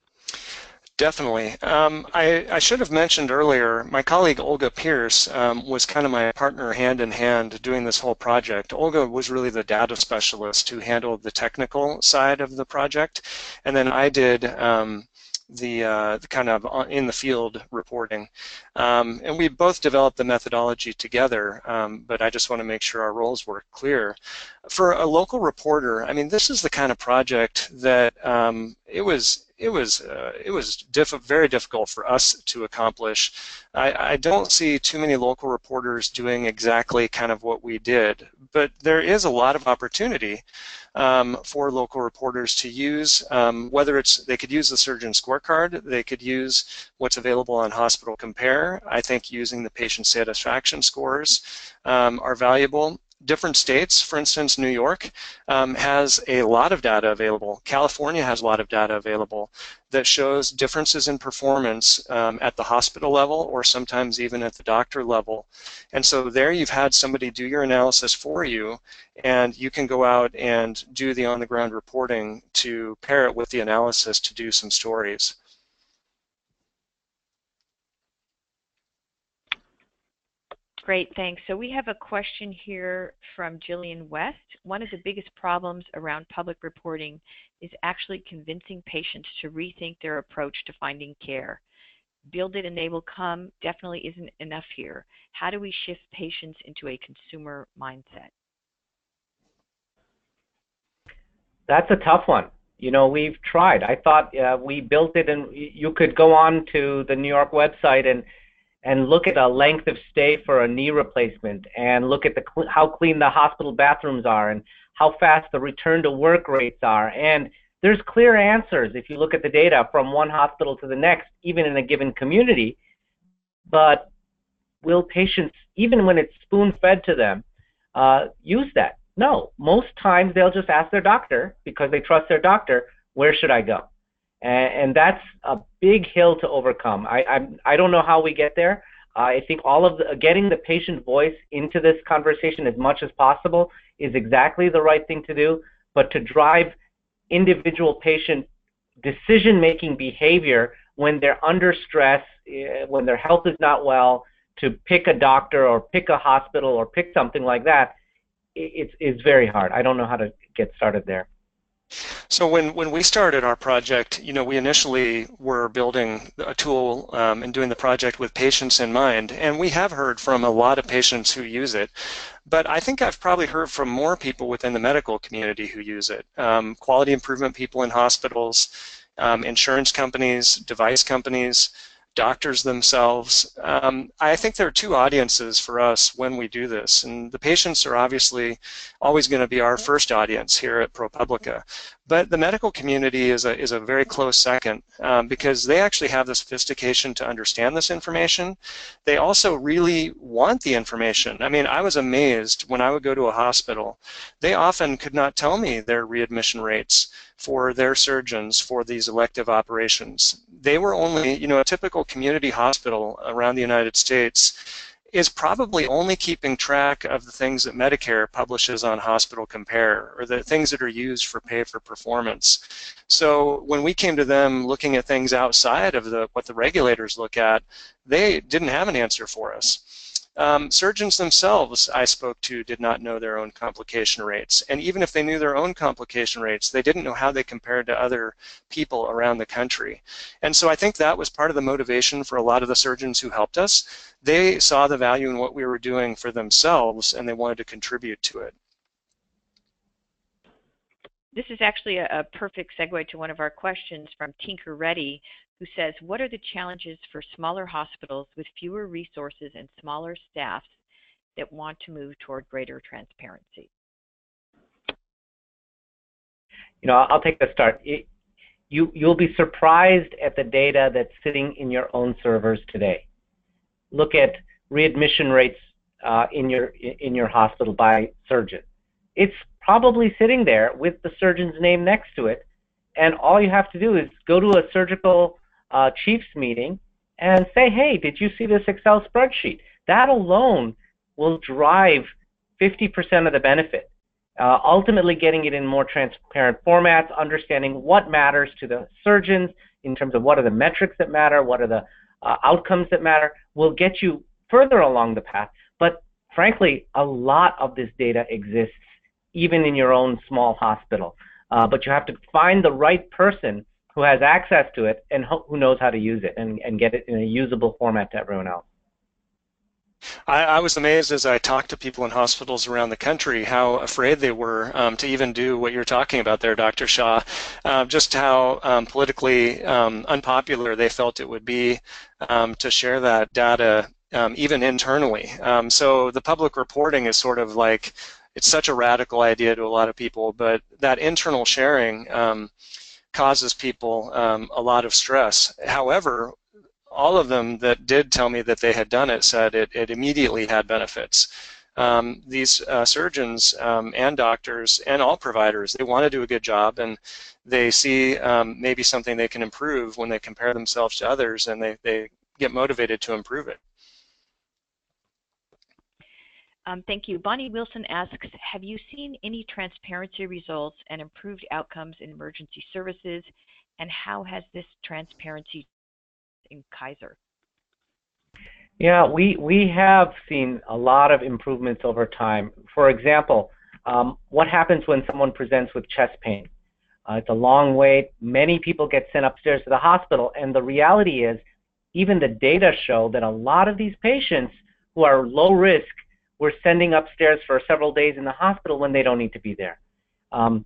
Definitely. Um, I, I, should have mentioned earlier, my colleague Olga Pierce um, was kind of my partner hand in hand doing this whole project. Olga was really the data specialist who handled the technical side of the project, and then I did um, the, uh, the, kind of in the field reporting. Um, and we both developed the methodology together, um, but I just want to make sure our roles were clear. For a local reporter, I mean, this is the kind of project that um, it was it was uh, it was diff very difficult for us to accomplish. I, I, don't see too many local reporters doing exactly kind of what we did, but there is a lot of opportunity um, for local reporters to use, um, whether it's they could use the surgeon scorecard, they could use what's available on Hospital Compare. I think using the patient satisfaction scores um, are valuable different states, for instance, New York um, has a lot of data available. California has a lot of data available that shows differences in performance um, at the hospital level or sometimes even at the doctor level. And so there you've had somebody do your analysis for you and you can go out and do the on-the-ground reporting to pair it with the analysis to do some stories. Great, thanks. So we have a question here from Jillian West. One of the biggest problems around public reporting is actually convincing patients to rethink their approach to finding care. Build it, and they will come definitely isn't enough here. How do we shift patients into a consumer mindset? That's a tough one. You know, we've tried. I thought uh, we built it, and you could go on to the New York website and and look at a length of stay for a knee replacement and look at the cl- how clean the hospital bathrooms are and how fast the return to work rates are. And there's clear answers if you look at the data from one hospital to the next even in a given community. But will patients even when it's spoon fed to them uh, use that? No. Most times they'll just ask their doctor because they trust their doctor where should i go and, that's a big hill to overcome. I, I I don't know how we get there. I think all of the, getting the patient voice into this conversation as much as possible is exactly the right thing to do. But to drive individual patient decision-making behavior when they're under stress, eh, when their health is not well, to pick a doctor or pick a hospital or pick something like that, it's, it's very hard. I don't know how to get started there. So when, when we started our project, you know, we initially were building a tool um, and doing the project with patients in mind, and we have heard from a lot of patients who use it. But I think I've probably heard from more people within the medical community who use it. Um, quality improvement people in hospitals, um, insurance companies, device companies, doctors themselves. Um, I think there are two audiences for us when we do this, and the patients are obviously always going to be our first audience here at ProPublica. But the medical community is a, is a very close second um, because they actually have the sophistication to understand this information. They also really want the information. I mean, I was amazed when I would go to a hospital. They often could not tell me their readmission rates for their surgeons for these elective operations. They were only, you know, a typical community hospital around the United States is probably only keeping track of the things that Medicare publishes on Hospital Compare or the things that are used for pay for performance. So when we came to them looking at things outside of the what the regulators look at, they didn't have an answer for us. Um, surgeons themselves I spoke to did not know their own complication rates. And even if they knew their own complication rates, they didn't know how they compared to other people around the country. And so I think that was part of the motivation for a lot of the surgeons who helped us. They saw the value in what we were doing for themselves and they wanted to contribute to it. This is actually a, a perfect segue to one of our questions from Tinker Reddy, who says, what are the challenges for smaller hospitals with fewer resources and smaller staffs that want to move toward greater transparency? You know, I'll take the start. It, you, you'll be surprised at the data that's sitting in your own servers today. Look at readmission rates uh, in your in your hospital by surgeon. It's probably sitting there with the surgeon's name next to it, and all you have to do is go to a surgical uh, chiefs meeting and say, hey, did you see this Excel spreadsheet? That alone will drive 50% of the benefit. Uh, ultimately getting it in more transparent formats, understanding what matters to the surgeons in terms of what are the metrics that matter, what are the uh, outcomes that matter, will get you further along the path. But frankly, a lot of this data exists even in your own small hospital. Uh, but you have to find the right person who has access to it and who knows how to use it and, and get it in a usable format to everyone else. I, I, was amazed as I talked to people in hospitals around the country how afraid they were um, to even do what you're talking about there, Dr. Shah. Uh, just how um, politically um, unpopular they felt it would be um, to share that data, um, even internally. So the public reporting is sort of like it's such a radical idea to a lot of people, but that internal sharing causes people um, a lot of stress. However, all of them that did tell me that they had done it said it, it immediately had benefits. Um, these uh, surgeons um, and doctors and all providers, they want to do a good job and they see um, maybe something they can improve when they compare themselves to others and they, they get motivated to improve it. Um, thank you. Bonnie Wilson asks, have you seen any transparency results and improved outcomes in emergency services, and how has this transparency in Kaiser? Yeah, we, we have seen a lot of improvements over time. For example, um, what happens when someone presents with chest pain? Uh, it's a long wait. Many people get sent upstairs to the hospital, and the reality is, even the data show that a lot of these patients who are low risk we're sending upstairs for several days in the hospital when they don't need to be there. Um,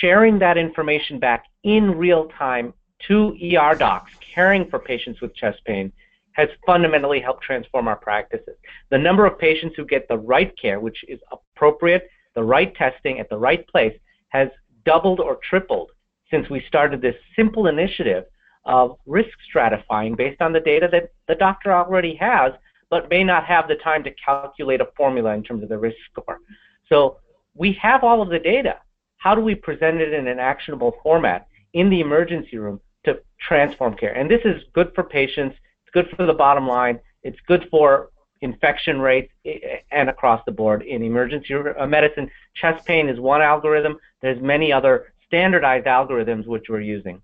sharing that information back in real time to ER docs caring for patients with chest pain has fundamentally helped transform our practices. The number of patients who get the right care, which is appropriate, the right testing at the right place, has doubled or tripled since we started this simple initiative of risk stratifying based on the data that the doctor already has but may not have the time to calculate a formula in terms of the risk score. So we have all of the data. How do we present it in an actionable format in the emergency room to transform care? And this is good for patients. It's good for the bottom line. It's good for infection rates and across the board in emergency uh, medicine. Chest pain is one algorithm. There's many other standardized algorithms which we're using.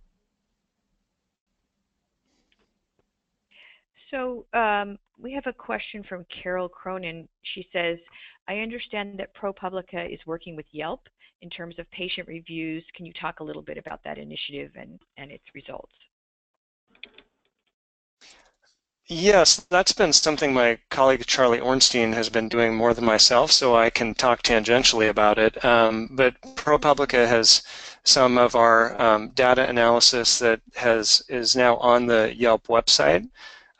So um, we have a question from Carol Cronin. She says, I understand that ProPublica is working with Yelp in terms of patient reviews. Can you talk a little bit about that initiative and, and its results? Yes, that's been something my colleague Charlie Ornstein has been doing more than myself, so I can talk tangentially about it. Um, but ProPublica has some of our um, data analysis that has is now on the Yelp website.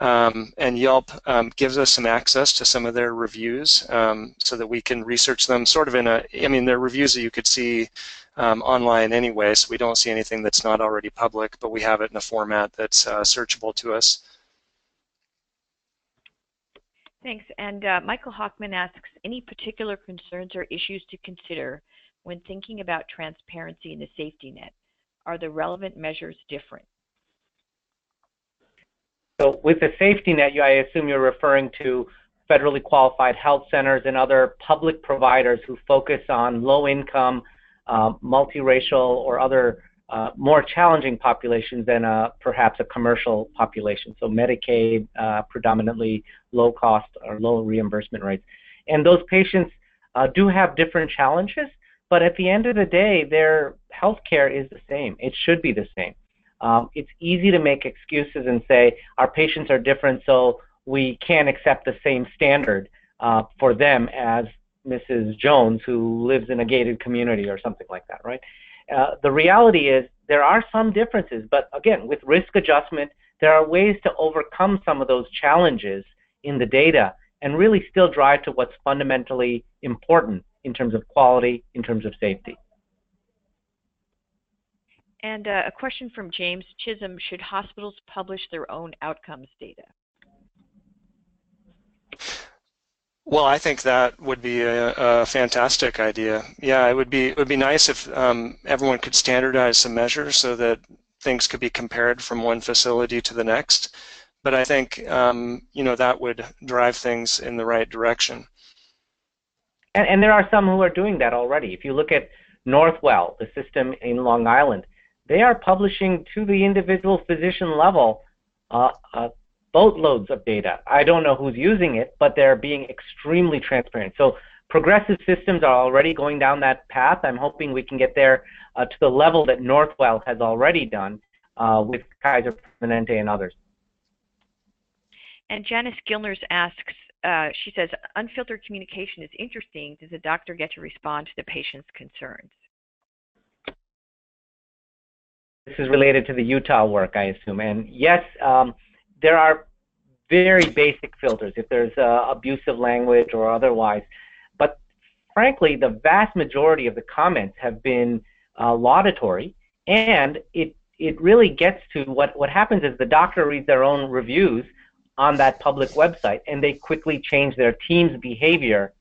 Um, and Yelp um, gives us some access to some of their reviews um, so that we can research them sort of in a, I mean, they're reviews that you could see um, online anyway, so we don't see anything that's not already public, but we have it in a format that's uh, searchable to us. Thanks. And uh, Michael Hochman asks, any particular concerns or issues to consider when thinking about transparency in the safety net? Are the relevant measures different? So with the safety net, I assume you're referring to federally qualified health centers and other public providers who focus on low income, uh, multiracial, or other uh, more challenging populations than a, perhaps a commercial population. So Medicaid, uh, predominantly low cost or low reimbursement rates. And those patients uh, do have different challenges, but at the end of the day, their health care is the same. It should be the same. Um, it's easy to make excuses and say our patients are different, so we can't accept the same standard uh, for them as Mrs. Jones, who lives in a gated community or something like that, right? Uh, the reality is there are some differences, but again, with risk adjustment, there are ways to overcome some of those challenges in the data and really still drive to what's fundamentally important in terms of quality, in terms of safety. And uh, a question from James Chisholm, should hospitals publish their own outcomes data? Well, I think that would be a, a, fantastic idea. Yeah, it would be it would be nice if um, everyone could standardize some measures so that things could be compared from one facility to the next. But I think um, you know that would drive things in the right direction. And, and there are some who are doing that already. If you look at Northwell, the system in Long Island, they are publishing to the individual physician level uh, uh, boatloads of data. I don't know who's using it, but they're being extremely transparent. So progressive systems are already going down that path. I'm hoping we can get there uh, to the level that Northwell has already done uh, with Kaiser Permanente and others. And Janice Gilners asks, uh, she says, unfiltered communication is interesting. Does the doctor get to respond to the patient's concerns? This is related to the Utah work, I assume. And yes, um, there are very basic filters if there's uh, abusive language or otherwise. But frankly, the vast majority of the comments have been uh, laudatory, and it it really gets to what what happens is the doctor reads their own reviews on that public website, and they quickly change their team's behavior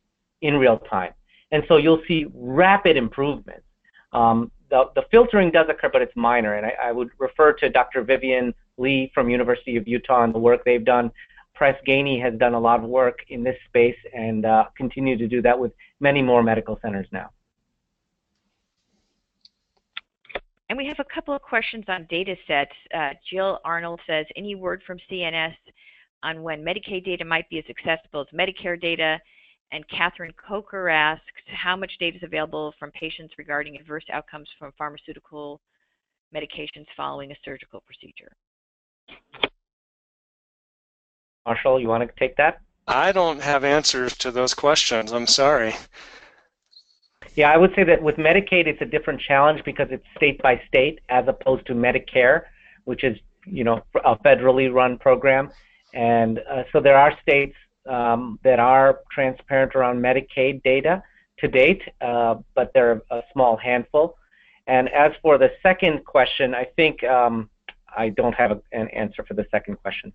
in real time. And so you'll see rapid improvements. Um, the, the filtering does occur, but it's minor. And I, I, would refer to Dr. Vivian Lee from University of Utah and the work they've done. Press Ganey has done a lot of work in this space and uh, continue to do that with many more medical centers now. And we have a couple of questions on data sets. Uh, Jill Arnold says, any word from CMS on when Medicaid data might be as accessible as Medicare data? And Catherine Coker asks, how much data is available from patients regarding adverse outcomes from pharmaceutical medications following a surgical procedure? Marshall, you want to take that? I don't have answers to those questions. I'm sorry. Yeah, I would say that with Medicaid, it's a different challenge because it's state by state as opposed to Medicare, which is you know a federally run program. And uh, so there are states um, that are transparent around Medicaid data to date, uh, but they're a small handful. And as for the second question, I think um, I don't have a, an answer for the second question.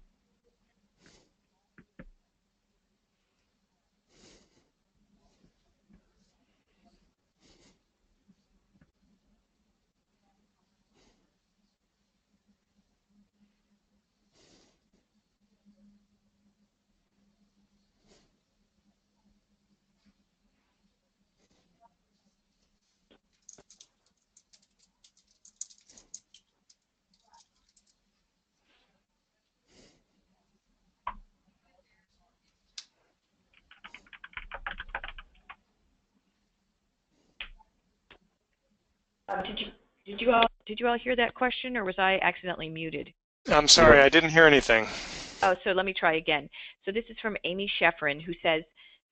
Did you did you all did you all hear that question, or was I accidentally muted? I'm sorry, I didn't hear anything. Oh, so let me try again. So this is from Amy Sheffrin, who says,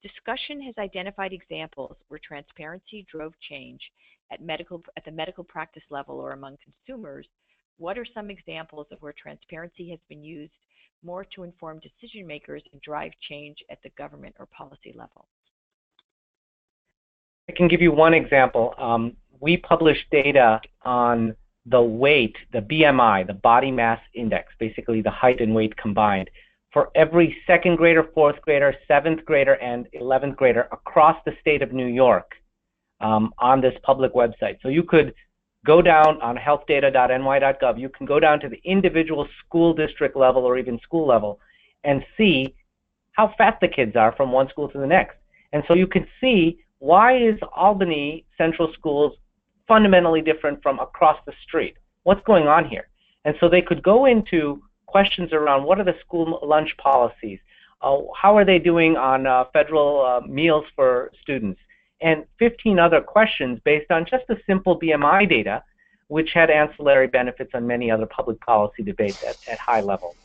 discussion has identified examples where transparency drove change at medical at the medical practice level or among consumers. What are some examples of where transparency has been used more to inform decision makers and drive change at the government or policy level? I can give you one example. Um, we published data on the weight, the BMI, the body mass index, basically the height and weight combined, for every second grader, fourth grader, seventh grader, and 11th grader across the state of New York um, on this public website. So you could go down on healthdata.ny.gov, you can go down to the individual school district level or even school level and see how fat the kids are from one school to the next. And so you can see why is Albany Central Schools fundamentally different from across the street. What's going on here? And so they could go into questions around what are the school lunch policies, uh, how are they doing on uh, federal uh, meals for students, and 15 other questions based on just the simple BMI data, which had ancillary benefits on many other public policy debates at, at high levels.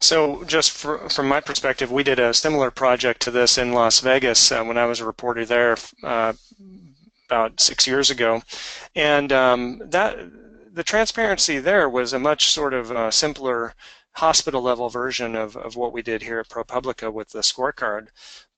So just for, from my perspective, we did a similar project to this in Las Vegas uh, when I was a reporter there uh, about six years ago. And um, that the transparency there was a much sort of uh, simpler hospital level version of, of what we did here at ProPublica with the scorecard.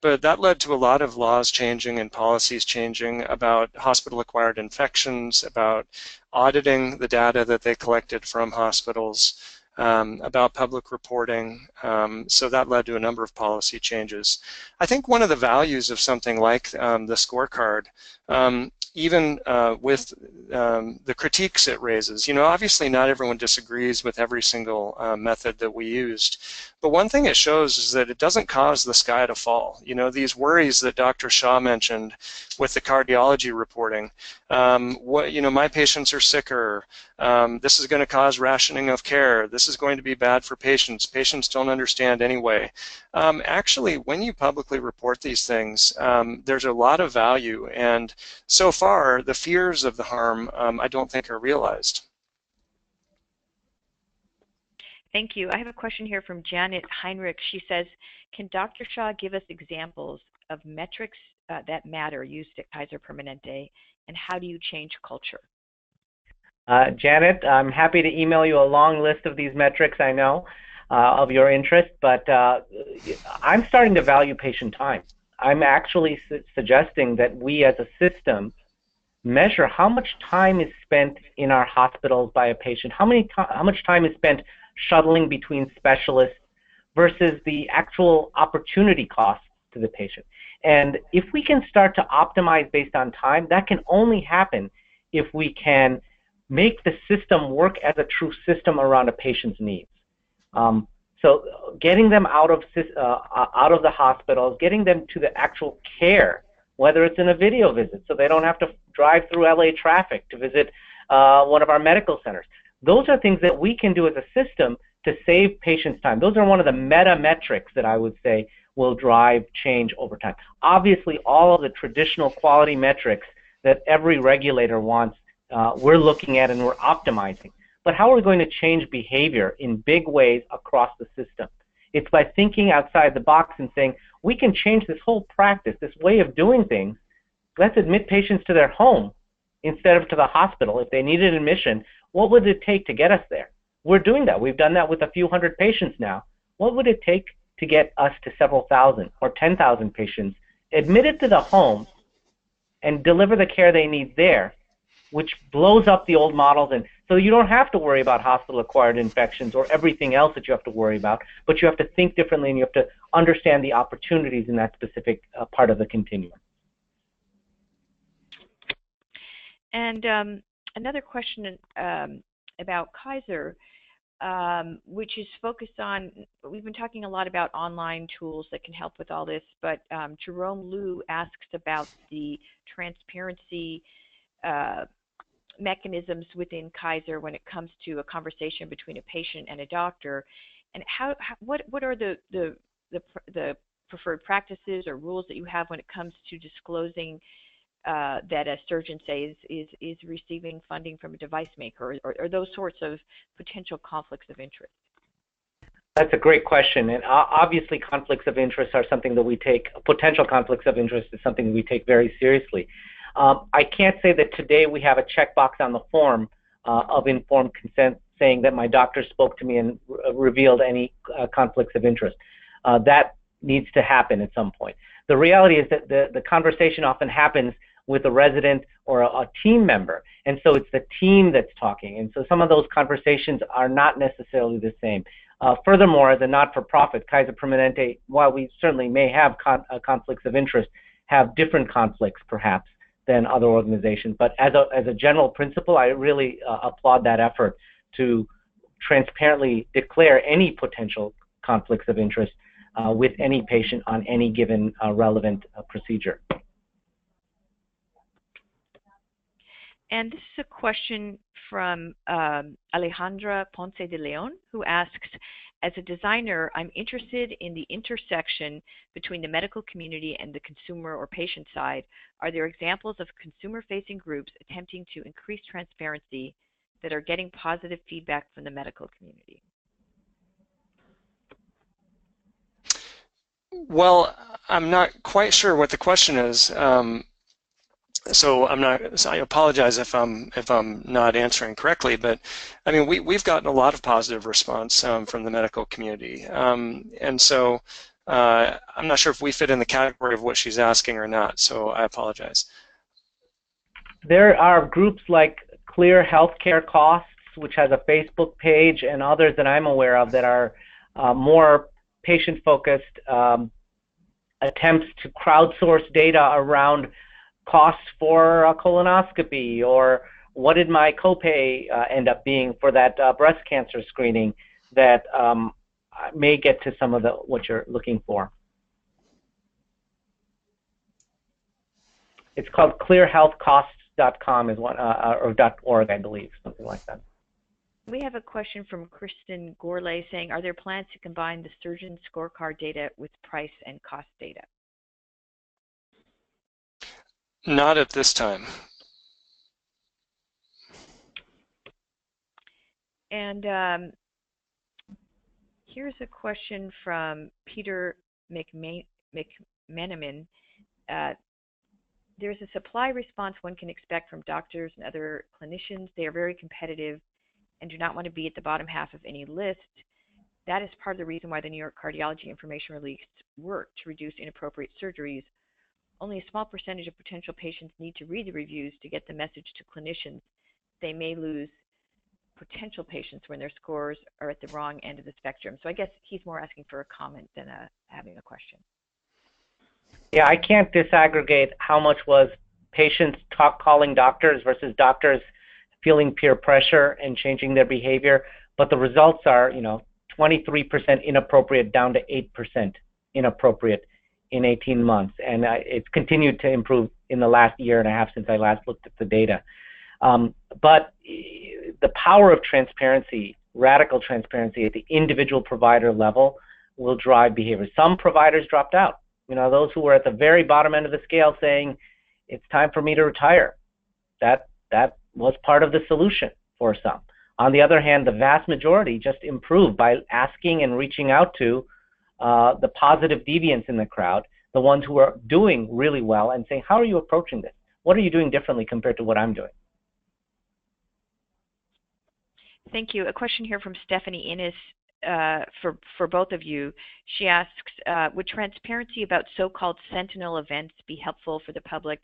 But that led to a lot of laws changing and policies changing about hospital acquired infections, about auditing the data that they collected from hospitals, um, about public reporting. Um, so that led to a number of policy changes. I think one of the values of something like um, the scorecard um, even uh, with um, the critiques it raises. You know, obviously not everyone disagrees with every single uh, method that we used, but one thing it shows is that it doesn't cause the sky to fall. You know, these worries that Dr. Shah mentioned with the cardiology reporting, um, what, you know, my patients are sicker, this is going to cause rationing of care, this is going to be bad for patients, patients don't understand anyway. Um, actually, when you publicly report these things, um, there's a lot of value, and so far, the fears of the harm um, I don't think are realized. Thank you. I have a question here from Janet Heinrich. She says, can Dr. Shah give us examples of metrics uh, that matter used at Kaiser Permanente, and how do you change culture? Uh, Janet, I'm happy to email you a long list of these metrics I know uh, of your interest, but uh, I'm starting to value patient time. I'm actually su suggesting that we as a system measure how much time is spent in our hospitals by a patient, how many how much time is spent shuttling between specialists versus the actual opportunity cost to the patient. And if we can start to optimize based on time, that can only happen if we can make the system work as a true system around a patient's needs. Um, so getting them out of uh, out of the hospitals, getting them to the actual care, whether it's in a video visit, so they don't have to drive through LA traffic to visit uh, one of our medical centers. Those are things that we can do as a system to save patients time. Those are one of the meta metrics that I would say will drive change over time. Obviously, all of the traditional quality metrics that every regulator wants, uh, we're looking at and we're optimizing. But how are we going to change behavior in big ways across the system? It's by thinking outside the box and saying, we can change this whole practice, this way of doing things. Let's admit patients to their home instead of to the hospital. If they needed admission, what would it take to get us there? We're doing that. We've done that with a few hundred patients now. What would it take to get us to several thousand or 10,000 patients admitted to the home and deliver the care they need there, which blows up the old models. And so you don't have to worry about hospital acquired infections or everything else that you have to worry about, but you have to think differently and you have to understand the opportunities in that specific uh, part of the continuum. And um, another question um, about Kaiser, um, which is focused on, we've been talking a lot about online tools that can help with all this, but um, Jerome Liu asks about the transparency uh, mechanisms within Kaiser when it comes to a conversation between a patient and a doctor, and how, how what what are the, the the the preferred practices or rules that you have when it comes to disclosing uh, that a surgeon says is, is, is receiving funding from a device maker, or, or, those sorts of potential conflicts of interest? That's a great question, and obviously conflicts of interest are something that we take. Potential conflicts of interest is something we take very seriously. Um, I can't say that today we have a checkbox on the form uh, of informed consent saying that my doctor spoke to me and re- revealed any uh, conflicts of interest. Uh, that needs to happen at some point. The reality is that the, the conversation often happens with a resident or a, a, team member. And so it's the team that's talking. And so some of those conversations are not necessarily the same. Uh, furthermore, as a not-for-profit, Kaiser Permanente, while we certainly may have con- uh, conflicts of interest, have different conflicts perhaps than other organizations. But as a, as a general principle, I really uh, applaud that effort to transparently declare any potential conflicts of interest uh, with any patient on any given uh, relevant uh, procedure. And this is a question from um, Alejandra Ponce de Leon, who asks, as a designer, I'm interested in the intersection between the medical community and the consumer or patient side. Are there examples of consumer-facing groups attempting to increase transparency that are getting positive feedback from the medical community? Well, I'm not quite sure what the question is. Um, so I'm not. So I apologize if I'm if I'm not answering correctly. But I mean, we we've gotten a lot of positive response um, from the medical community, um, and so uh, I'm not sure if we fit in the category of what she's asking or not. So I apologize. There are groups like Clear Healthcare Costs, which has a Facebook page, and others that I'm aware of that are uh, more patient-focused um, attempts to crowdsource data around costs for a colonoscopy or what did my copay uh, end up being for that uh, breast cancer screening that um, may get to some of the what you're looking for. It's called clearhealthcosts.com is one uh, uh or .org I believe something like that. We have a question from Kristen Gourlay saying, are there plans to combine the surgeon scorecard data with price and cost data? Not at this time. And um, here's a question from Peter McManaman. Uh, there's a supply response one can expect from doctors and other clinicians. They are very competitive and do not want to be at the bottom half of any list. That is part of the reason why the New York Cardiology Information Release worked to reduce inappropriate surgeries only a small percentage of potential patients need to read the reviews to get the message to clinicians. They may lose potential patients when their scores are at the wrong end of the spectrum. So I guess he's more asking for a comment than a, having a question. Yeah, I can't disaggregate how much was patients talk calling doctors versus doctors feeling peer pressure and changing their behavior, but the results are, you know, 23% inappropriate down to 8% inappropriate in 18 months, and it's continued to improve in the last year and a half since I last looked at the data. Um, but the power of transparency, radical transparency at the individual provider level, will drive behavior. Some providers dropped out. You know, those who were at the very bottom end of the scale saying, "It's time for me to retire." That that was part of the solution for some. On the other hand, the vast majority just improved by asking and reaching out to uh, the positive deviants in the crowd, the ones who are doing really well, and saying, how are you approaching this? What are you doing differently compared to what I'm doing? Thank you. A question here from Stephanie Innes uh, for, for both of you. She asks, uh, would transparency about so-called sentinel events be helpful for the public?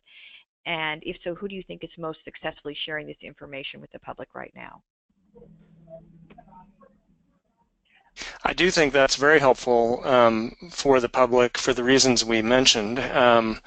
And if so, who do you think is most successfully sharing this information with the public right now? I do think that's very helpful um, for the public for the reasons we mentioned. Um,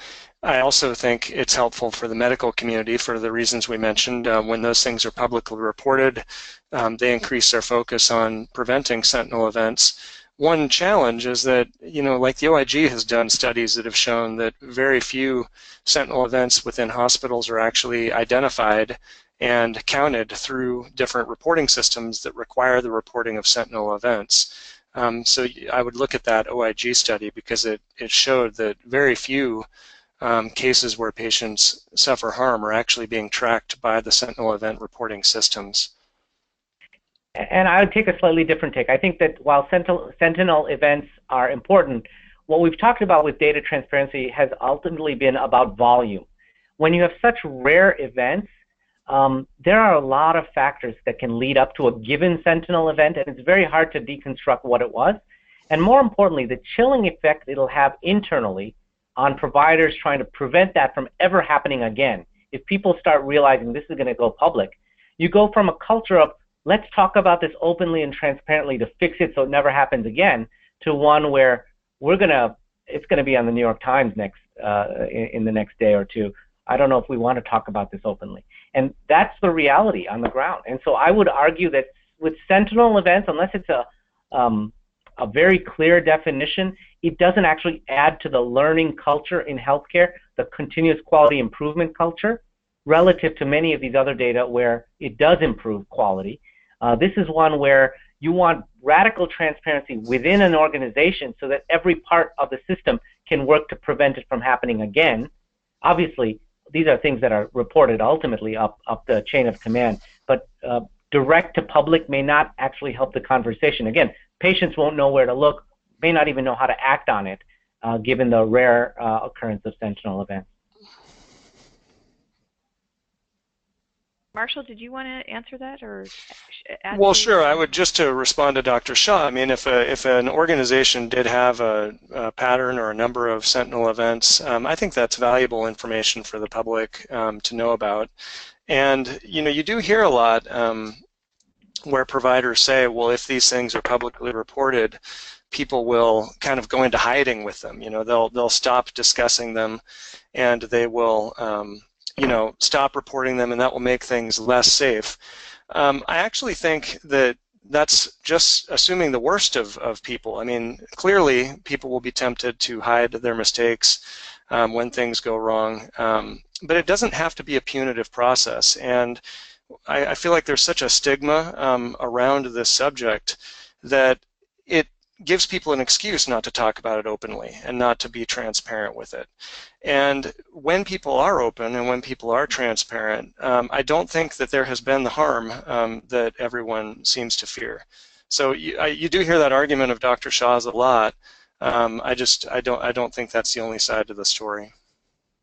I also think it's helpful for the medical community for the reasons we mentioned. Uh, when those things are publicly reported, um, they increase their focus on preventing sentinel events. One challenge is that, you know, like the OIG has done studies that have shown that very few sentinel events within hospitals are actually identified and counted through different reporting systems that require the reporting of sentinel events. Um, so I would look at that OIG study because it, it showed that very few um, cases where patients suffer harm are actually being tracked by the Sentinel event reporting systems. And I would take a slightly different take. I think that while Sentinel, Sentinel events are important, what we've talked about with data transparency has ultimately been about volume. When you have such rare events, um, there are a lot of factors that can lead up to a given Sentinel event, and it's very hard to deconstruct what it was. And more importantly, the chilling effect it'll have internally on providers trying to prevent that from ever happening again. If people start realizing this is going to go public, you go from a culture of let's talk about this openly and transparently to fix it so it never happens again to one where we're going to it's going to be on the New York Times next uh, in, in the next day or two. I don't know if we want to talk about this openly. And that's the reality on the ground. And so I would argue that with Sentinel events, unless it's a um, a very clear definition, it doesn't actually add to the learning culture in healthcare, the continuous quality improvement culture, relative to many of these other data where it does improve quality. Uh, this is one where you want radical transparency within an organization so that every part of the system can work to prevent it from happening again. Obviously, these are things that are reported ultimately up, up the chain of command, but uh, direct to public may not actually help the conversation. Again, patients won't know where to look, may not even know how to act on it, uh, given the rare uh, occurrence of sentinel events. Marshall, did you want to answer that or? Well, sure. I would just to respond to Dr. Shah. I mean, if a, if an organization did have a, a pattern or a number of Sentinel events, um, I think that's valuable information for the public um, to know about. And you know, you do hear a lot um, where providers say, well, if these things are publicly reported, people will kind of go into hiding with them. You know, they'll they'll stop discussing them, and they will um, you know stop reporting them, and that will make things less safe. Um, I actually think that that's just assuming the worst of, of people. I mean, clearly people will be tempted to hide their mistakes um, when things go wrong, um, but it doesn't have to be a punitive process. And I, I feel like there's such a stigma um, around this subject that it gives people an excuse not to talk about it openly and not to be transparent with it. And when people are open and when people are transparent, um, I don't think that there has been the harm um, that everyone seems to fear. So you, I, you, do hear that argument of Dr. Shah's a lot. Um, I just I don't I don't think that's the only side to the story.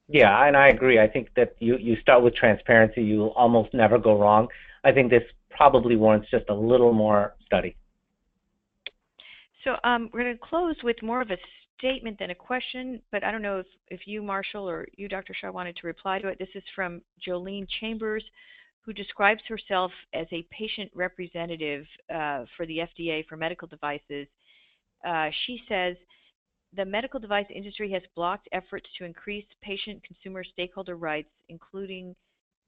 Yeah, and I agree. I think that you, you start with transparency, you'll almost never go wrong. I think this probably warrants just a little more study. So um, we're going to close with more of a statement than a question, but I don't know if, if you, Marshall, or you, Dr. Shah, wanted to reply to it. This is from Jolene Chambers, who describes herself as a patient representative uh, for the FDA for medical devices. Uh, she says, the medical device industry has blocked efforts to increase patient consumer stakeholder rights, including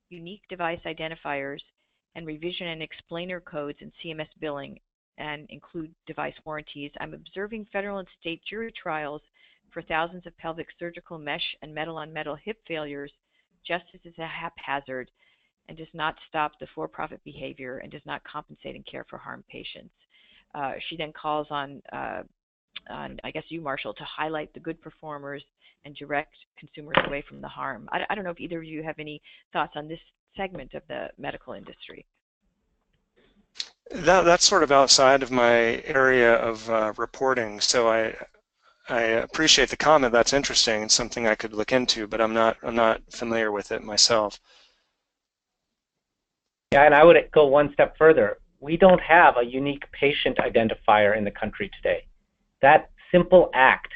unique device identifiers and revision and explainer codes in CMS billing and include device warranties. I'm observing federal and state jury trials for thousands of pelvic surgical mesh and metal on metal hip failures. Justice is a haphazard and does not stop the for profit behavior and does not compensate and care for harmed patients. Uh, she then calls on uh, on, I guess you, Marshall, to highlight the good performers and direct consumers away from the harm. I, I don't know if either of you have any thoughts on this segment of the medical industry. That, that's sort of outside of my area of uh, reporting, so I I appreciate the comment. That's interesting and something I could look into, but I'm not I'm not familiar with it myself. Yeah, and I would go one step further. We don't have a unique patient identifier in the country today that simple act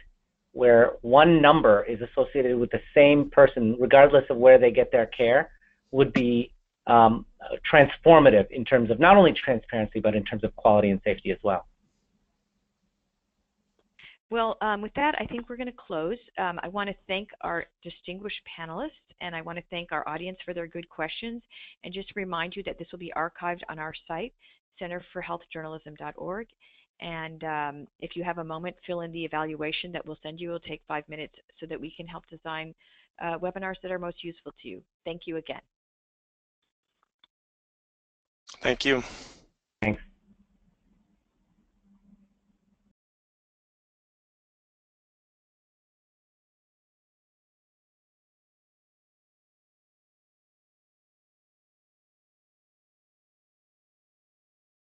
where one number is associated with the same person, regardless of where they get their care, would be um, transformative in terms of not only transparency, but in terms of quality and safety as well. Well, um, with that, I think we're going to close. Um, I want to thank our distinguished panelists, and I want to thank our audience for their good questions, and just remind you that this will be archived on our site, centerforhealthjournalism.org. And um, if you have a moment, fill in the evaluation that we'll send you. It'll take five minutes so that we can help design uh, webinars that are most useful to you. Thank you again. Thank you.